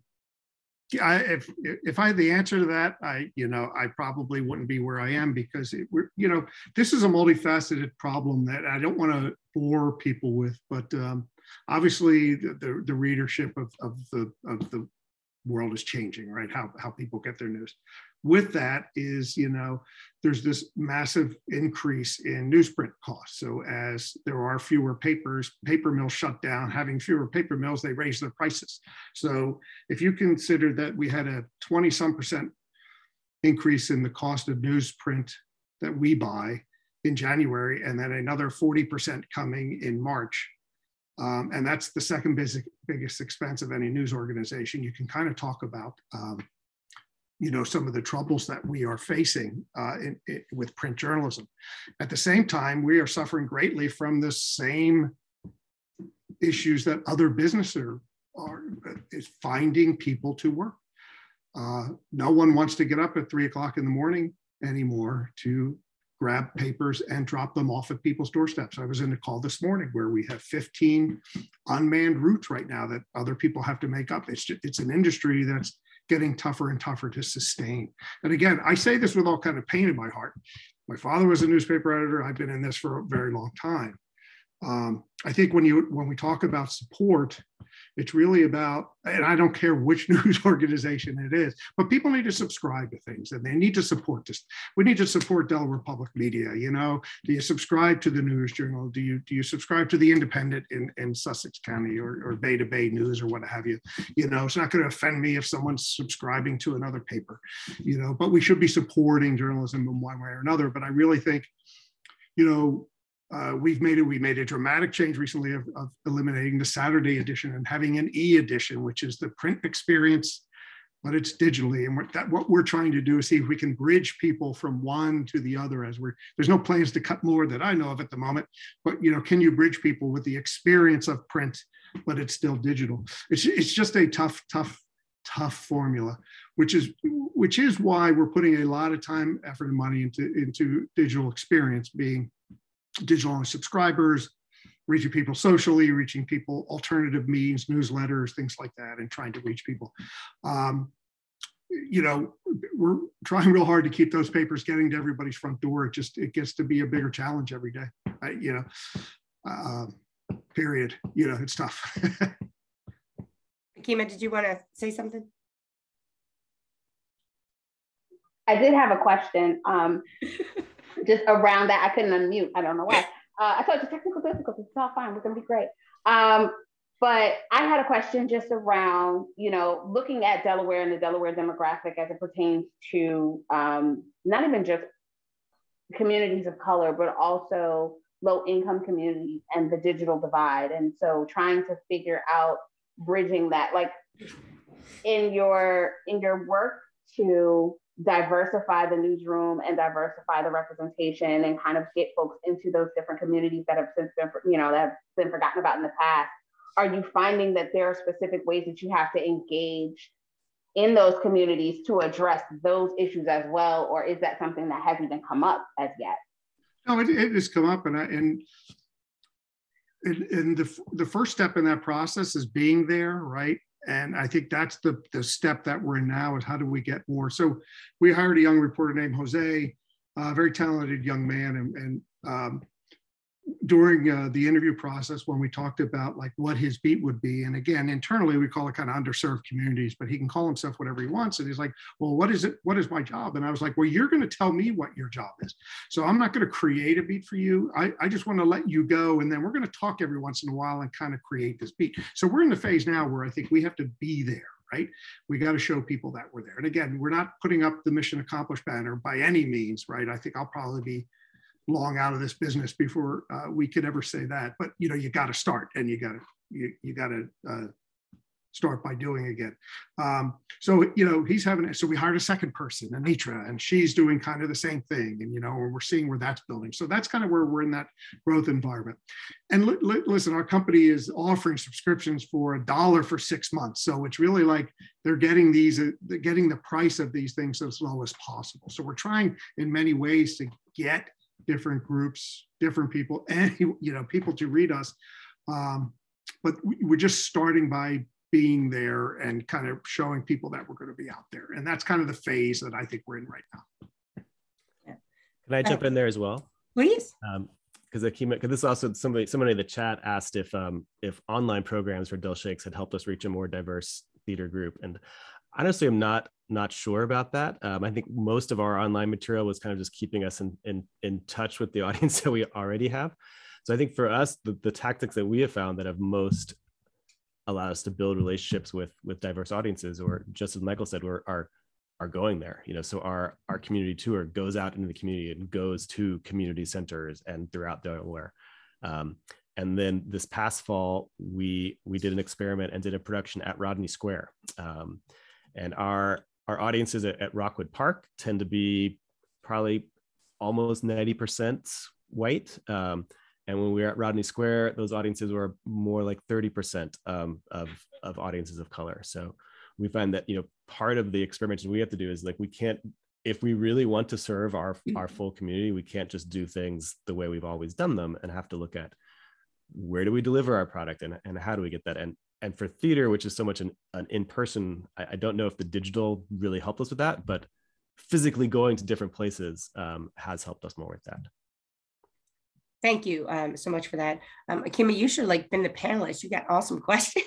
C: I, if if I had the answer to that, I you know I probably wouldn't be where I am because it, we're you know this is a multifaceted problem that I don't want to bore people with, but um, obviously the, the, the readership of of the of the world is changing, right? How how people get their news with that is, you know, there's this massive increase in newsprint costs. So as there are fewer papers, paper mills shut down, having fewer paper mills, they raise their prices. So if you consider that we had a 20 some percent increase in the cost of newsprint that we buy in January, and then another 40% coming in March, um, and that's the second biggest, biggest expense of any news organization. You can kind of talk about um, you know some of the troubles that we are facing uh, in, in, with print journalism. At the same time, we are suffering greatly from the same issues that other businesses are, are is finding people to work. Uh, no one wants to get up at three o'clock in the morning anymore to grab papers and drop them off at people's doorsteps. I was in a call this morning where we have 15 unmanned routes right now that other people have to make up. It's just, it's an industry that's getting tougher and tougher to sustain. And again, I say this with all kind of pain in my heart. My father was a newspaper editor. I've been in this for a very long time. Um, I think when you when we talk about support, it's really about, and I don't care which <laughs> news organization it is, but people need to subscribe to things and they need to support this. We need to support Delaware Public Media. You know, do you subscribe to the News Journal? Do you do you subscribe to the Independent in, in Sussex County or, or Bay to Bay News or what have you? You know, it's not going to offend me if someone's subscribing to another paper. You know, but we should be supporting journalism in one way or another. But I really think, you know, uh, we've made it. We made a dramatic change recently of, of, eliminating the Saturday edition and having an e edition, which is the print experience, but it's digitally. And what, that, what we're trying to do is see if we can bridge people from one to the other. As we're there's no plans to cut more that I know of at the moment, but you know, can you bridge people with the experience of print, but it's still digital? It's it's just a tough tough tough formula, which is which is why we're putting a lot of time, effort, and money into into digital experience, being digital only subscribers, reaching people socially, reaching people alternative means, newsletters, things like that, and trying to reach people. Um, you know, we're trying real hard to keep those papers getting to everybody's front door. It just it gets to be a bigger challenge every day. I, you know, uh, period. You know, it's tough. <laughs>
A: Akima, did you want to say something?
B: I did have a question, um, <laughs> just around that. I couldn't unmute. I don't know why. Uh, I thought the technical difficulties. It's all fine. We're gonna be great. Um, but I had a question just around, you know, looking at Delaware and the Delaware demographic as it pertains to um, not even just communities of color, but also low income communities and the digital divide. And so trying to figure out bridging that, like in your in your work to diversify the newsroom and diversify the representation and kind of get folks into those different communities that have since been, you know, that have been forgotten about in the past. Are you finding that there are specific ways that you have to engage in those communities to address those issues as well? Or is that something that hasn't even come up as yet?
C: No it, it has come up and I, and and, the, the first step in that process is being there right and i think that's the the step that we're in now is how do we get more. So we hired a young reporter named jose a very talented young man and, and um, during uh, the interview process when we talked about like what his beat would be and again internally we call it kind of underserved communities but he can call himself whatever he wants and he's like well what is it what is my job and i was like well you're going to tell me what your job is so i'm not going to create a beat for you i, I just want to let you go and then we're going to talk every once in a while and kind of create this beat so we're in the phase now where i think we have to be there right? We got to show people that we're there. And again, we're not putting up the mission accomplished banner by any means, right? I think I'll probably be long out of this business before uh, we could ever say that. But you know, you got to start, and you got to you, you got to uh, start by doing again. Um, so you know, he's having. So we hired a second person, Anitra, and she's doing kind of the same thing. And you know, we're seeing where that's building. So that's kind of where we're in that growth environment. And li- li- listen, our company is offering subscriptions for a dollar for six months. So it's really like they're getting these, uh, they're getting the price of these things as low as possible. So we're trying in many ways to get different groups, different people, <laughs> and you know, people to read us. Um, but we're just starting by being there and kind of showing people that we're going to be out there, and that's kind of the phase that I think we're in right now.
D: Can I jump in there as well?
A: Please.
D: Um because Akima, because this also somebody somebody in the chat asked if um, if online programs for Del Shakes had helped us reach a more diverse theater group, and honestly, I'm not not sure about that. Um, I think most of our online material was kind of just keeping us in, in, in touch with the <laughs> audience that we already have. So I think for us, the, the tactics that we have found that have most allowed us to build relationships with with diverse audiences, or just as Michael said, we're are are going there. You know, so our our community tour goes out into the community and goes to community centers and throughout Delaware. Um, and then this past fall, we we did an experiment and did a production at Rodney Square. Um, and our our audiences at, at Rockwood Park tend to be probably almost 90% white. Um, and when we were at Rodney Square, those audiences were more like 30% um, of, of audiences of color. So we find that, you know, part of the experimentation we have to do is like, we can't, if we really want to serve our, our full community, we can't just do things the way we've always done them and have to look at where do we deliver our product and, and how do we get that and and for theater which is so much an, an in-person I, I, don't know if the digital really helped us with that but physically going to different places um, has helped us more with that.
A: Thank you um, so much for that. Um, akima you should like been the panelist. You got awesome <laughs> questions.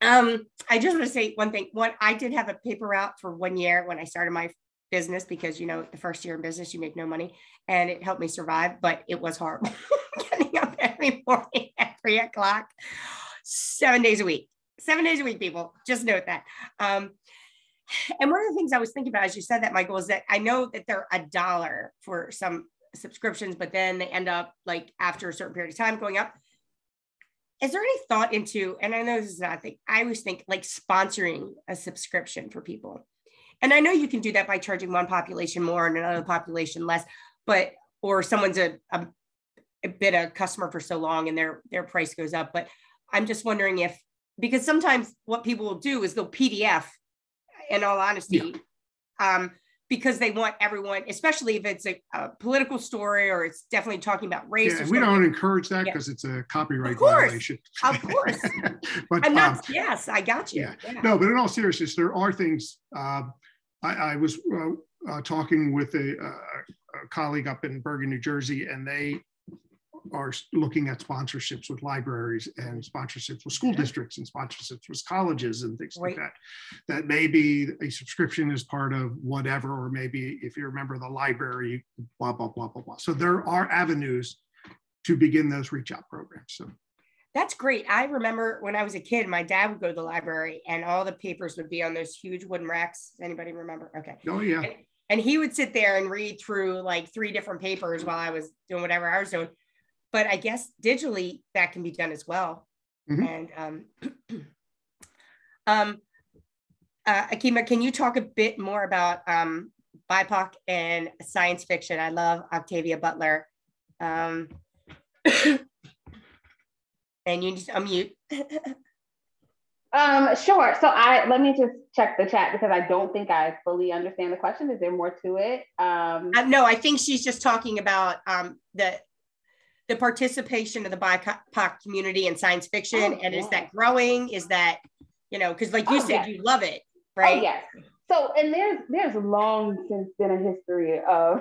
A: Um, i just want to say one thing. One i did have a paper route for one year when i started my business because you know the first year in business you make no money and it helped me survive but it was up <laughs> every <laughs> morning at three o'clock. Seven days a week seven days a week people just note that. Um, and one of the things i was thinking about as you said that michael is that i know that they're a dollar for some subscriptions but then they end up like after a certain period of time going up. Is there any thought into and i know this is not a thing i always think like sponsoring a subscription for people. And I know you can do that by charging one population more and another population less, but or someone's a, a, a been a customer for so long and their their price goes up. But I'm just wondering if because sometimes what people will do is they'll PDF, in all honesty, um, because they want everyone, especially if it's a, a political story or it's definitely talking about race.
C: Yeah,
A: or
C: we don't encourage that
A: Yeah.
C: because it's a copyright
A: Of course.
C: violation.
A: Of course. <laughs>
C: but
A: I'm
C: um,
A: not, yes, I got you.
C: yeah.
A: Yeah.
C: no, but in all seriousness, there are things. Um, I, I was uh, uh, talking with a, uh, a colleague up in Bergen, New Jersey, and they are looking at sponsorships with libraries and sponsorships with school districts and sponsorships with colleges and things like
A: Right.
C: that. That maybe a subscription is part of whatever, or maybe if you're a member of the library, blah blah blah blah blah. So there are avenues to begin those reach out programs. So
A: That's great. I remember when I was a kid, my dad would go to the library and all the papers would be on those huge wooden racks. Anybody remember? Okay.
C: oh yeah,
A: And, and he would sit there and read through like three different papers while I was doing whatever I was doing. But I guess digitally that can be done as well.
C: Mhm.
A: And um, <clears throat> um, uh, Akima, can you talk a bit more about um, BIPOC and science fiction? I love Octavia Butler. Um, <coughs> and you just unmute. <laughs>
B: Um, sure. So I let me just check the chat because I don't think I fully understand the question. Is there more to it? Um,
A: Uh, no, I think she's just talking about um, the the participation of the BIPOC community in science fiction,
B: Oh,
A: and is that growing? Is that you know because like you
B: Oh,
A: said,
B: yeah.
A: you love it,
B: Oh
A: right?
B: yes. So and there's there's long since been a history of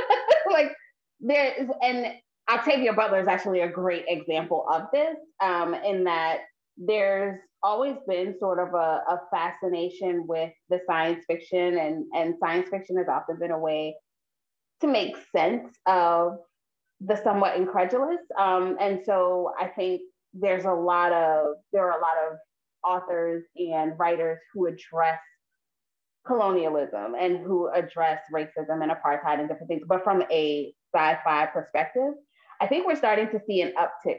B: <laughs> like there is and Octavia Butler is actually a great example of this um, in that there's always been sort of a, a fascination with the science fiction and and science fiction has often been a way to make sense of the somewhat incredulous um, and so I think there's a lot of there are a lot of authors and writers who address colonialism and who address racism and apartheid and different things, but from a sci-fi perspective, I think we're starting to see an uptick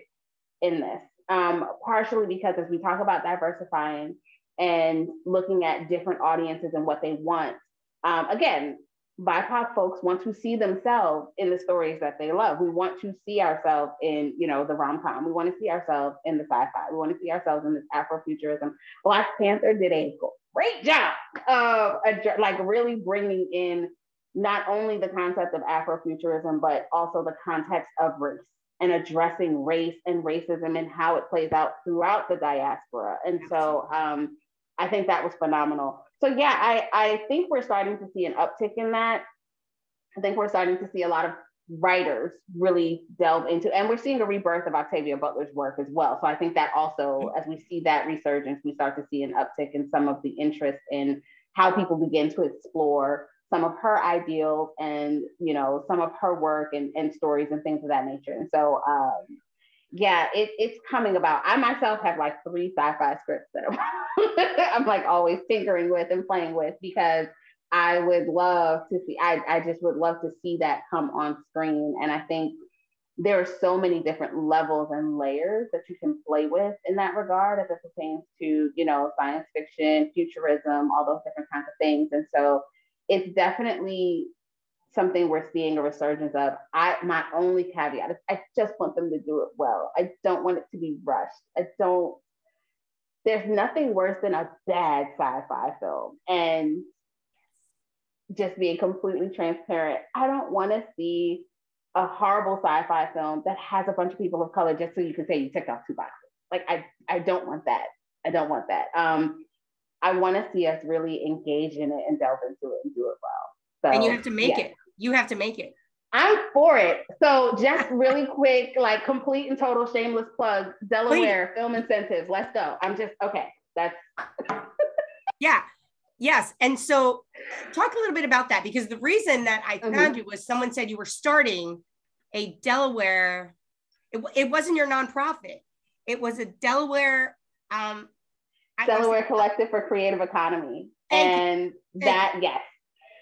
B: in this. Um, partially because as we talk about diversifying and looking at different audiences and what they want, um, again, BIPOC folks want to see themselves in the stories that they love. We want to see ourselves in, you know, the rom-com. We want to see ourselves in the sci-fi. We want to see ourselves in this Afrofuturism. Black Panther did a great job of like really bringing in not only the concept of Afrofuturism, but also the context of race and addressing race and racism and how it plays out throughout the diaspora. And so um, I think that was phenomenal. So yeah, I, I think we're starting to see an uptick in that. I think we're starting to see a lot of writers really delve into, and we're seeing a rebirth of Octavia Butler's work as well. So I think that also, as we see that resurgence, we start to see an uptick in some of the interest in how people begin to explore some of her ideals and you know some of her work and, and stories and things of that nature. And so um, yeah, it, it's coming about. I myself have like three sci-fi scripts that I'm, <laughs> I'm like always tinkering with and playing with because I would love to see, I, I just would love to see that come on screen. And I think there are so many different levels and layers that you can play with in that regard as it pertains to, you know, science fiction, futurism, all those different kinds of things. And so it's definitely something we're seeing a resurgence of. I my only caveat is I just want them to do it well. I don't want it to be rushed. I don't. There's nothing worse than a bad sci-fi film, and just being completely transparent. I don't want to see a horrible sci-fi film that has a bunch of people of color just so you can say you ticked off two boxes. Like I, I don't want that. I don't want that. Um, I want to see us really engage in it and delve into it and do it well. So,
A: and you have to make
B: yeah.
A: it. You have to make it.
B: I'm for it. So just really quick, like complete and total shameless plug, Delaware film incentives. Let's go. I'm just okay. That's <laughs>
A: Yeah. Yes. And so talk a little bit about that because the reason that I
B: Mhm.
A: found you was someone said you were starting a Delaware, it, it wasn't your nonprofit. It was a Delaware, um,
B: Delaware Collective for Creative Economy.
A: You.
B: and that, yes.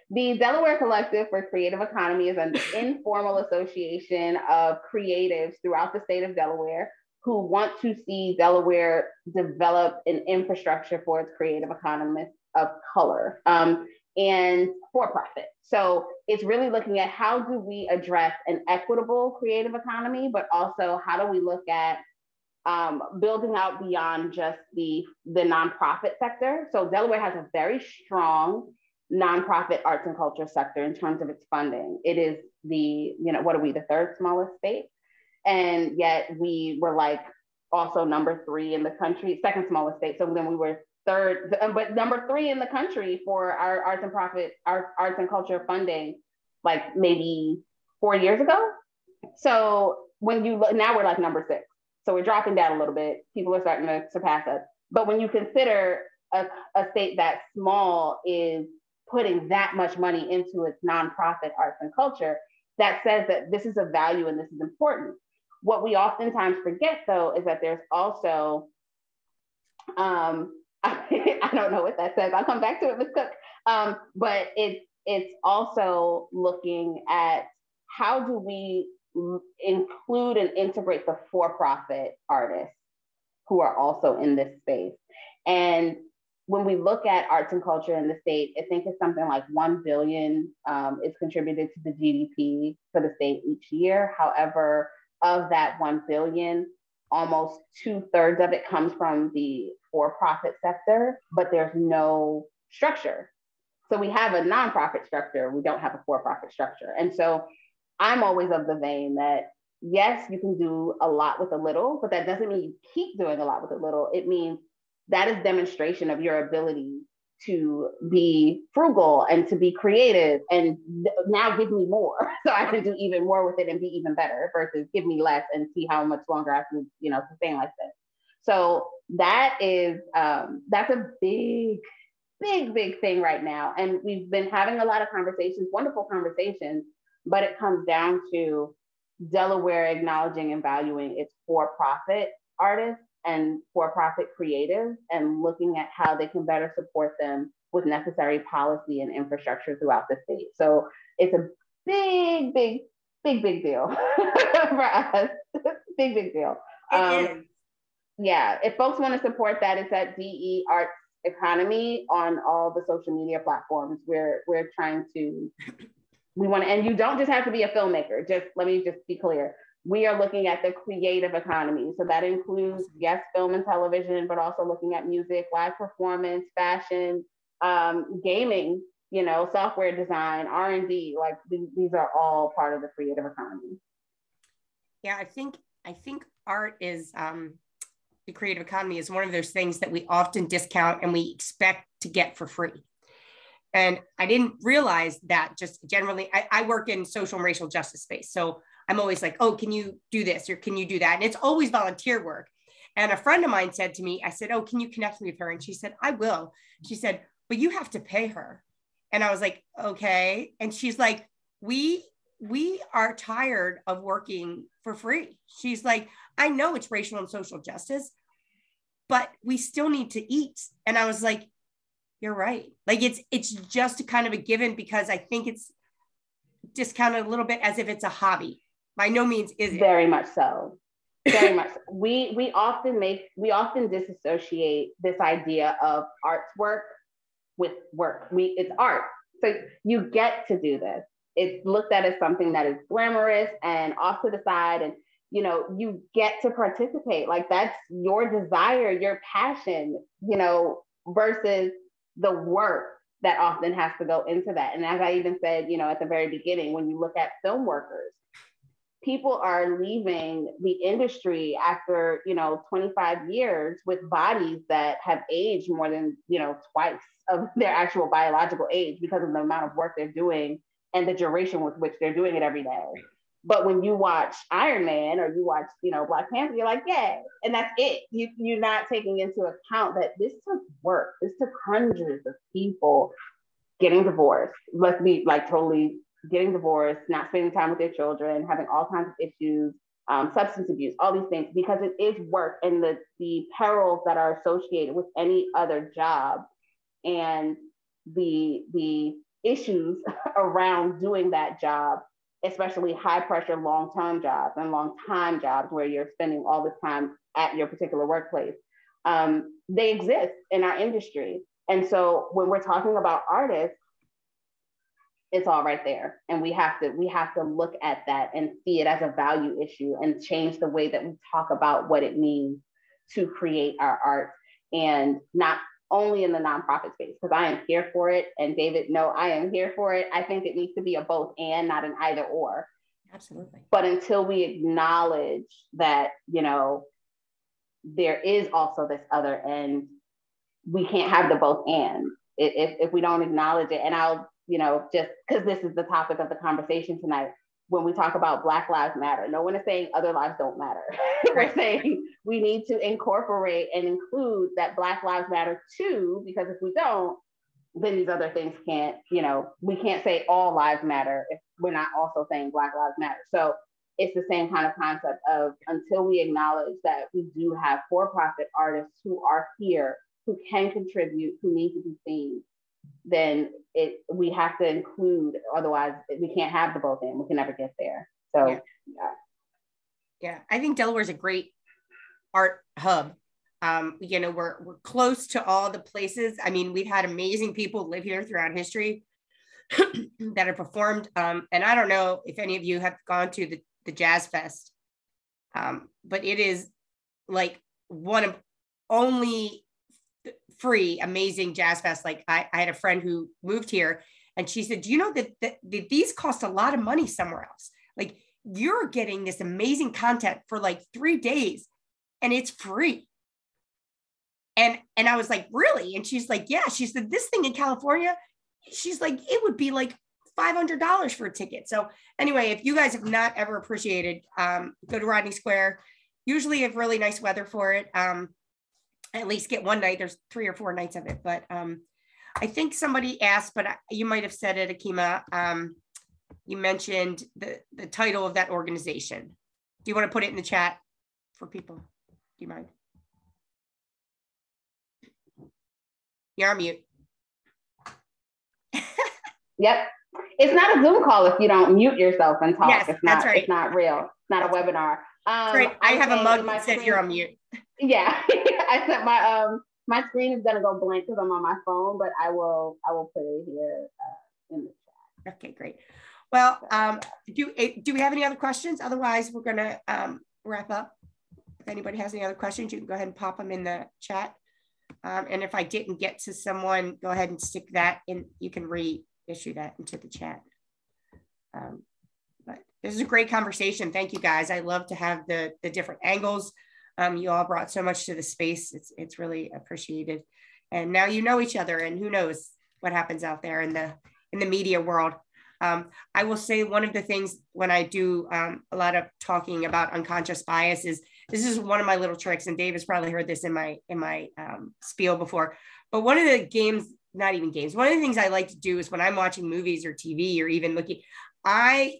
B: The Delaware Collective for Creative Economy is an <laughs> informal association of creatives throughout the state of Delaware who want to see Delaware develop an infrastructure for its creative economists of color um, and for profit. So it's really looking at how do we address an equitable creative economy, but also how do we look at um, building out beyond just the, the nonprofit sector. So Delaware has a very strong nonprofit arts and culture sector in terms of its funding. It is the, you know, what are we, the third smallest state? And yet we were like also number three in the country, second smallest state. So then we were third, but number three in the country for our arts and profit, our arts and culture funding, like maybe four years ago. So when you look, now we're like number six. So we're dropping down a little bit. People are starting to surpass us. But when you consider a, a state that small is putting that much money into its nonprofit arts and culture, that says that this is a value and this is important. What we oftentimes forget, though, is that there's also, um, <laughs> I don't know what that says. I'll come back to it, Ms. Cook. Um, but it's it's also looking at how do we include and integrate the for-profit artists who are also in this space. And when we look at arts and culture in the state, I think it's something like 1 billion um, is contributed to the GDP for the state each year. However, of that 1 billion, almost two thirds of it comes from the for-profit sector, but there's no structure. So we have a nonprofit structure, we don't have a for-profit structure. And so I'm always of the vein that yes, you can do a lot with a little, but that doesn't mean you keep doing a lot with a little. It means that is demonstration of your ability to be frugal and to be creative and now give me more. <laughs> So i can do even more with it and be even better versus give me less and see how much longer i can you know sustain like this. So that is um, that's a big big big thing right now. And we've been having a lot of conversations wonderful conversations but it comes down to delaware acknowledging and valuing its for-profit artists and for-profit creatives and looking at how they can better support them with necessary policy and infrastructure throughout the state. So it's a big, big, big, big deal <laughs> for us. big, big deal. Um, yeah, if folks want to support that, it's at DE Arts Economy on all the social media platforms. We're we're trying to we want to, and you don't just have to be a filmmaker. Just let me just be clear we are looking at the creative economy. So that includes, yes, film and television, but also looking at music, live performance, fashion, um, gaming, you know, software design, R&D, like th- these are all part of the creative economy.
A: Yeah, I think, I think art is, um, the creative economy is one of those things that we often discount and we expect to get for free. And I didn't realize that just generally, I, I work in social and racial justice space. So I'm always like, oh, can you do this or can you do that? And it's always volunteer work. And a friend of mine said to me, I said, oh, can you connect me with her? And she said, I will. She said, but you have to pay her. And I was like, okay. And she's like, we we are tired of working for free. She's like, I know it's racial and social justice, but we still need to eat. And I was like, you're right. Like it's it's just kind of a given because I think it's discounted a little bit as if it's a hobby by no means is it.
B: Very much so. Very much. We we often make we often disassociate this idea of artwork with work. We it's art. So you get to do this. It's looked at as something that is glamorous and off to the side and you know you get to participate like that's your desire your passion you know versus the work that often has to go into that and as i even said you know at the very beginning when you look at film workers people are leaving the industry after you know 25 years with bodies that have aged more than you know twice of <laughs> their actual biological age because of the amount of work they're doing and the duration with which they're doing it every day. But when you watch iron man or you watch you know black panther you're like yeah and that's it. You, you're not taking into account that this took work. This took hundreds of people getting divorced. Let's be like totally getting divorced, not spending time with their children, having all kinds of issues, um, substance abuse, all these things, because it is work and the, the perils that are associated with any other job and the, the issues <laughs> around doing that job, especially high pressure long term jobs and long time jobs where you're spending all this time at your particular workplace. Um, they exist in our industry. And so when we're talking about artists, it's all right there. And we have to we have to look at that and see it as a value issue and change the way that we talk about what it means to create our art. And not only in the nonprofit space because i am here for it. And david no i am here for it. I think it needs to be a both and not an either or.
A: Absolutely.
B: But until we acknowledge that you know there is also this other end we can't have the both and. If, if we don't acknowledge it and i'll you know, just because this is the topic of the conversation tonight. When we talk about Black Lives Matter, no one is saying other lives don't matter. <laughs> We're saying we need to incorporate and include that Black Lives Matter too, because if we don't, then these other things can't, you know, we can't say all lives matter if we're not also saying Black Lives Matter. So it's the same kind of concept of until we acknowledge that we do have for profit artists who are here, who can contribute, who need to be seen, then it we have to include otherwise we can't have the both in we can never get there. So yeah.
A: Yeah, yeah. i think delaware is a great art hub. Um, you know we're we're close to all the places. I mean we've had amazing people live here throughout history <clears throat> that have performed. Um, and i don't know if any of you have gone to the, the jazz fest. Um, but it is like one of only free, amazing jazz fest. Like I, I had a friend who moved here and she said, Do you know that, that, that these cost a lot of money somewhere else? Like you're getting this amazing content for like three days and it's free. And and I was like, really? And she's like, yeah. She said, this thing in California, she's like, it would be like $500 for a ticket. So anyway, if you guys have not ever appreciated, um, go to Rodney Square. Usually have really nice weather for it. Um, at least get one night. There's three or four nights of it, but um, I think somebody asked, but you might have said it, Akima. Um, you mentioned the the title of that organization. Do you want to put it in the chat for people? Do you mind? You're on mute. <laughs>
B: yep. It's not a Zoom call if you don't mute yourself and talk.
A: Yes,
B: it's not,
A: that's right.
B: It's not real. It's not a webinar.
A: Um, right. I have a mug that says you're on mute.
B: Yeah, <laughs> I said my um my screen is gonna go blank because I'm on my phone, but I will I will put it here uh, in the chat.
A: Okay, great. Well, um, do eh, do we have any other questions? Otherwise, we're gonna um, wrap up. If anybody has any other questions, you can go ahead and pop them in the chat. Um, and if I didn't get to someone, go ahead and stick that in. You can reissue that into the chat. Um, but this is a great conversation. Thank you guys. I love to have the the different angles um, you all brought so much to the space. It's it's really appreciated. And now you know each other, and who knows what happens out there in the in the media world. Um, I will say one of the things when I do um, a lot of talking about unconscious bias is this is one of my little tricks, and Dave has probably heard this in my in my um, spiel before. But one of the games, not even games, one of the things I like to do is when I'm watching movies or TV or even looking, I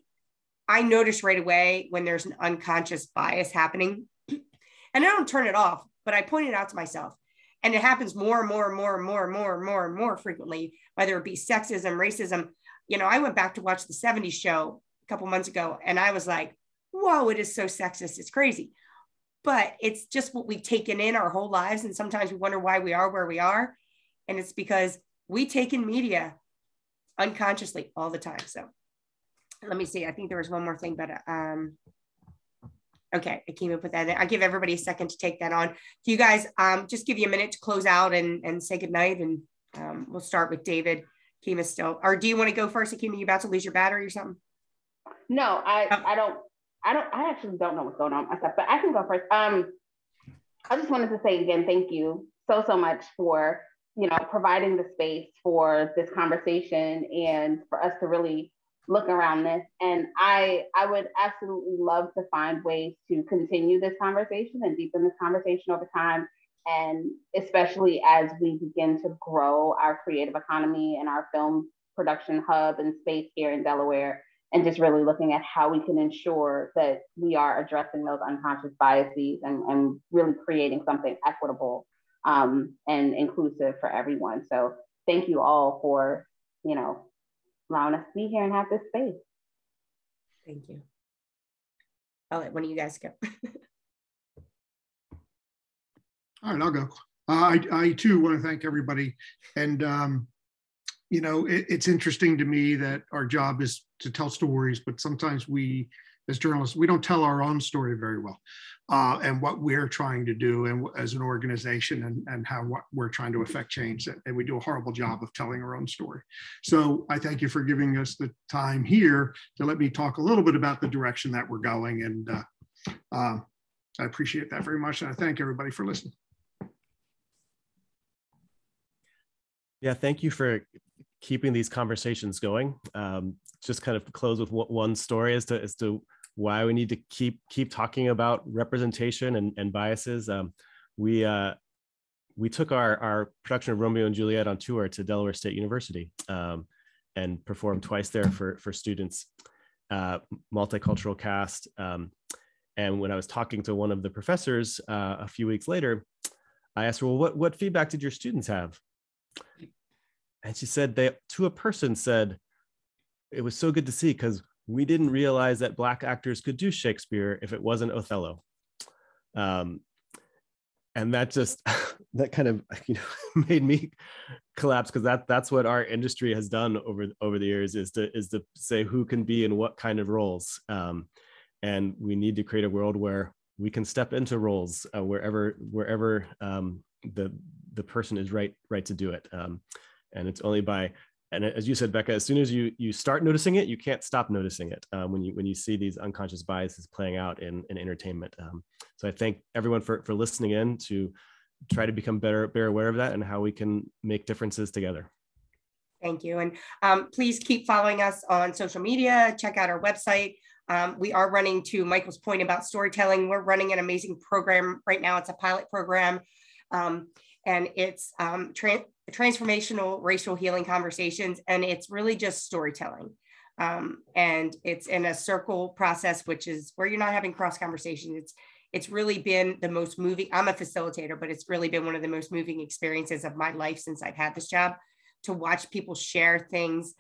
A: I notice right away when there's an unconscious bias happening and I don't turn it off, but I point it out to myself. And it happens more and more and more and more and more and more and more frequently, whether it be sexism, racism. You know, I went back to watch the 70s show a couple months ago and I was like, whoa, it is so sexist. It's crazy. But it's just what we've taken in our whole lives. And sometimes we wonder why we are where we are. And it's because we take in media unconsciously all the time. So let me see. I think there was one more thing, but um, Okay, I came up with that. I give everybody a second to take that on. Do you guys um, just give you a minute to close out and, and say goodnight? And um, we'll start with David. Akima still, or do you want to go first? Akima, you about to lose your battery or something?
B: No, I, oh. I don't, I don't, I actually don't know what's going on myself, but I can go first. Um, I just wanted to say again, thank you so, so much for, you know, providing the space for this conversation and for us to really look around this. And I I would absolutely love to find ways to continue this conversation and deepen this conversation over time. And especially as we begin to grow our creative economy and our film production hub and space here in Delaware, and just really looking at how we can ensure that we are addressing those unconscious biases and, and really creating something equitable um, and inclusive for everyone. So thank you all for, you know, allowing us to be here and have this space.
A: Thank you. I'll let one of you guys go. <laughs>
C: All right, I'll go. Uh, I, I too want to thank everybody. And um, you know, it, it's interesting to me that our job is to tell stories, but sometimes we, as journalists, we don't tell our own story very well, uh, and what we're trying to do, and as an organization, and and how what we're trying to affect change, and we do a horrible job of telling our own story. So I thank you for giving us the time here to let me talk a little bit about the direction that we're going, and uh, uh, I appreciate that very much, and I thank everybody for listening.
D: Yeah, thank you for keeping these conversations going. Um, just kind of close with one story as to as to why we need to keep keep talking about representation and, and biases. Um, we uh, we took our our production of Romeo and Juliet on tour to Delaware State University um, and performed twice there for for students, uh, multicultural cast. Um, and when I was talking to one of the professors uh, a few weeks later, I asked her, "Well, what what feedback did your students have?" and she said they to a person said it was so good to see because we didn't realize that black actors could do shakespeare if it wasn't othello. Um, and that just <laughs> that kind of you know <laughs> made me collapse because that that's what our industry has done over over the years is to is to say who can be in what kind of roles. Um, and we need to create a world where we can step into roles uh, wherever wherever um, the the person is right right to do it. Um, and it's only by and as you said becca as soon as you you start noticing it you can't stop noticing it um, when you when you see these unconscious biases playing out in, in entertainment um, so i thank everyone for for listening in to try to become better better aware of that and how we can make differences together.
A: Thank you. And um, please keep following us on social media. Check out our website. Um, we are running to michael's point about storytelling we're running an amazing program right now. It's a pilot program. Um, and it's um, tra- transformational racial healing conversations, and it's really just storytelling. Um, and it's in a circle process, which is where you're not having cross conversations. It's it's really been the most moving. I'm a facilitator, but it's really been one of the most moving experiences of my life since I've had this job to watch people share things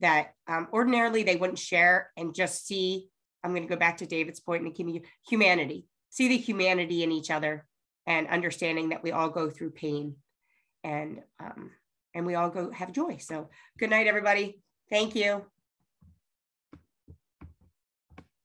A: that um, ordinarily they wouldn't share and just see. I'm going to go back to David's point and humanity. See the humanity in each other and understanding that we all go through pain and um, and we all go have joy. So good night, everybody. Thank you.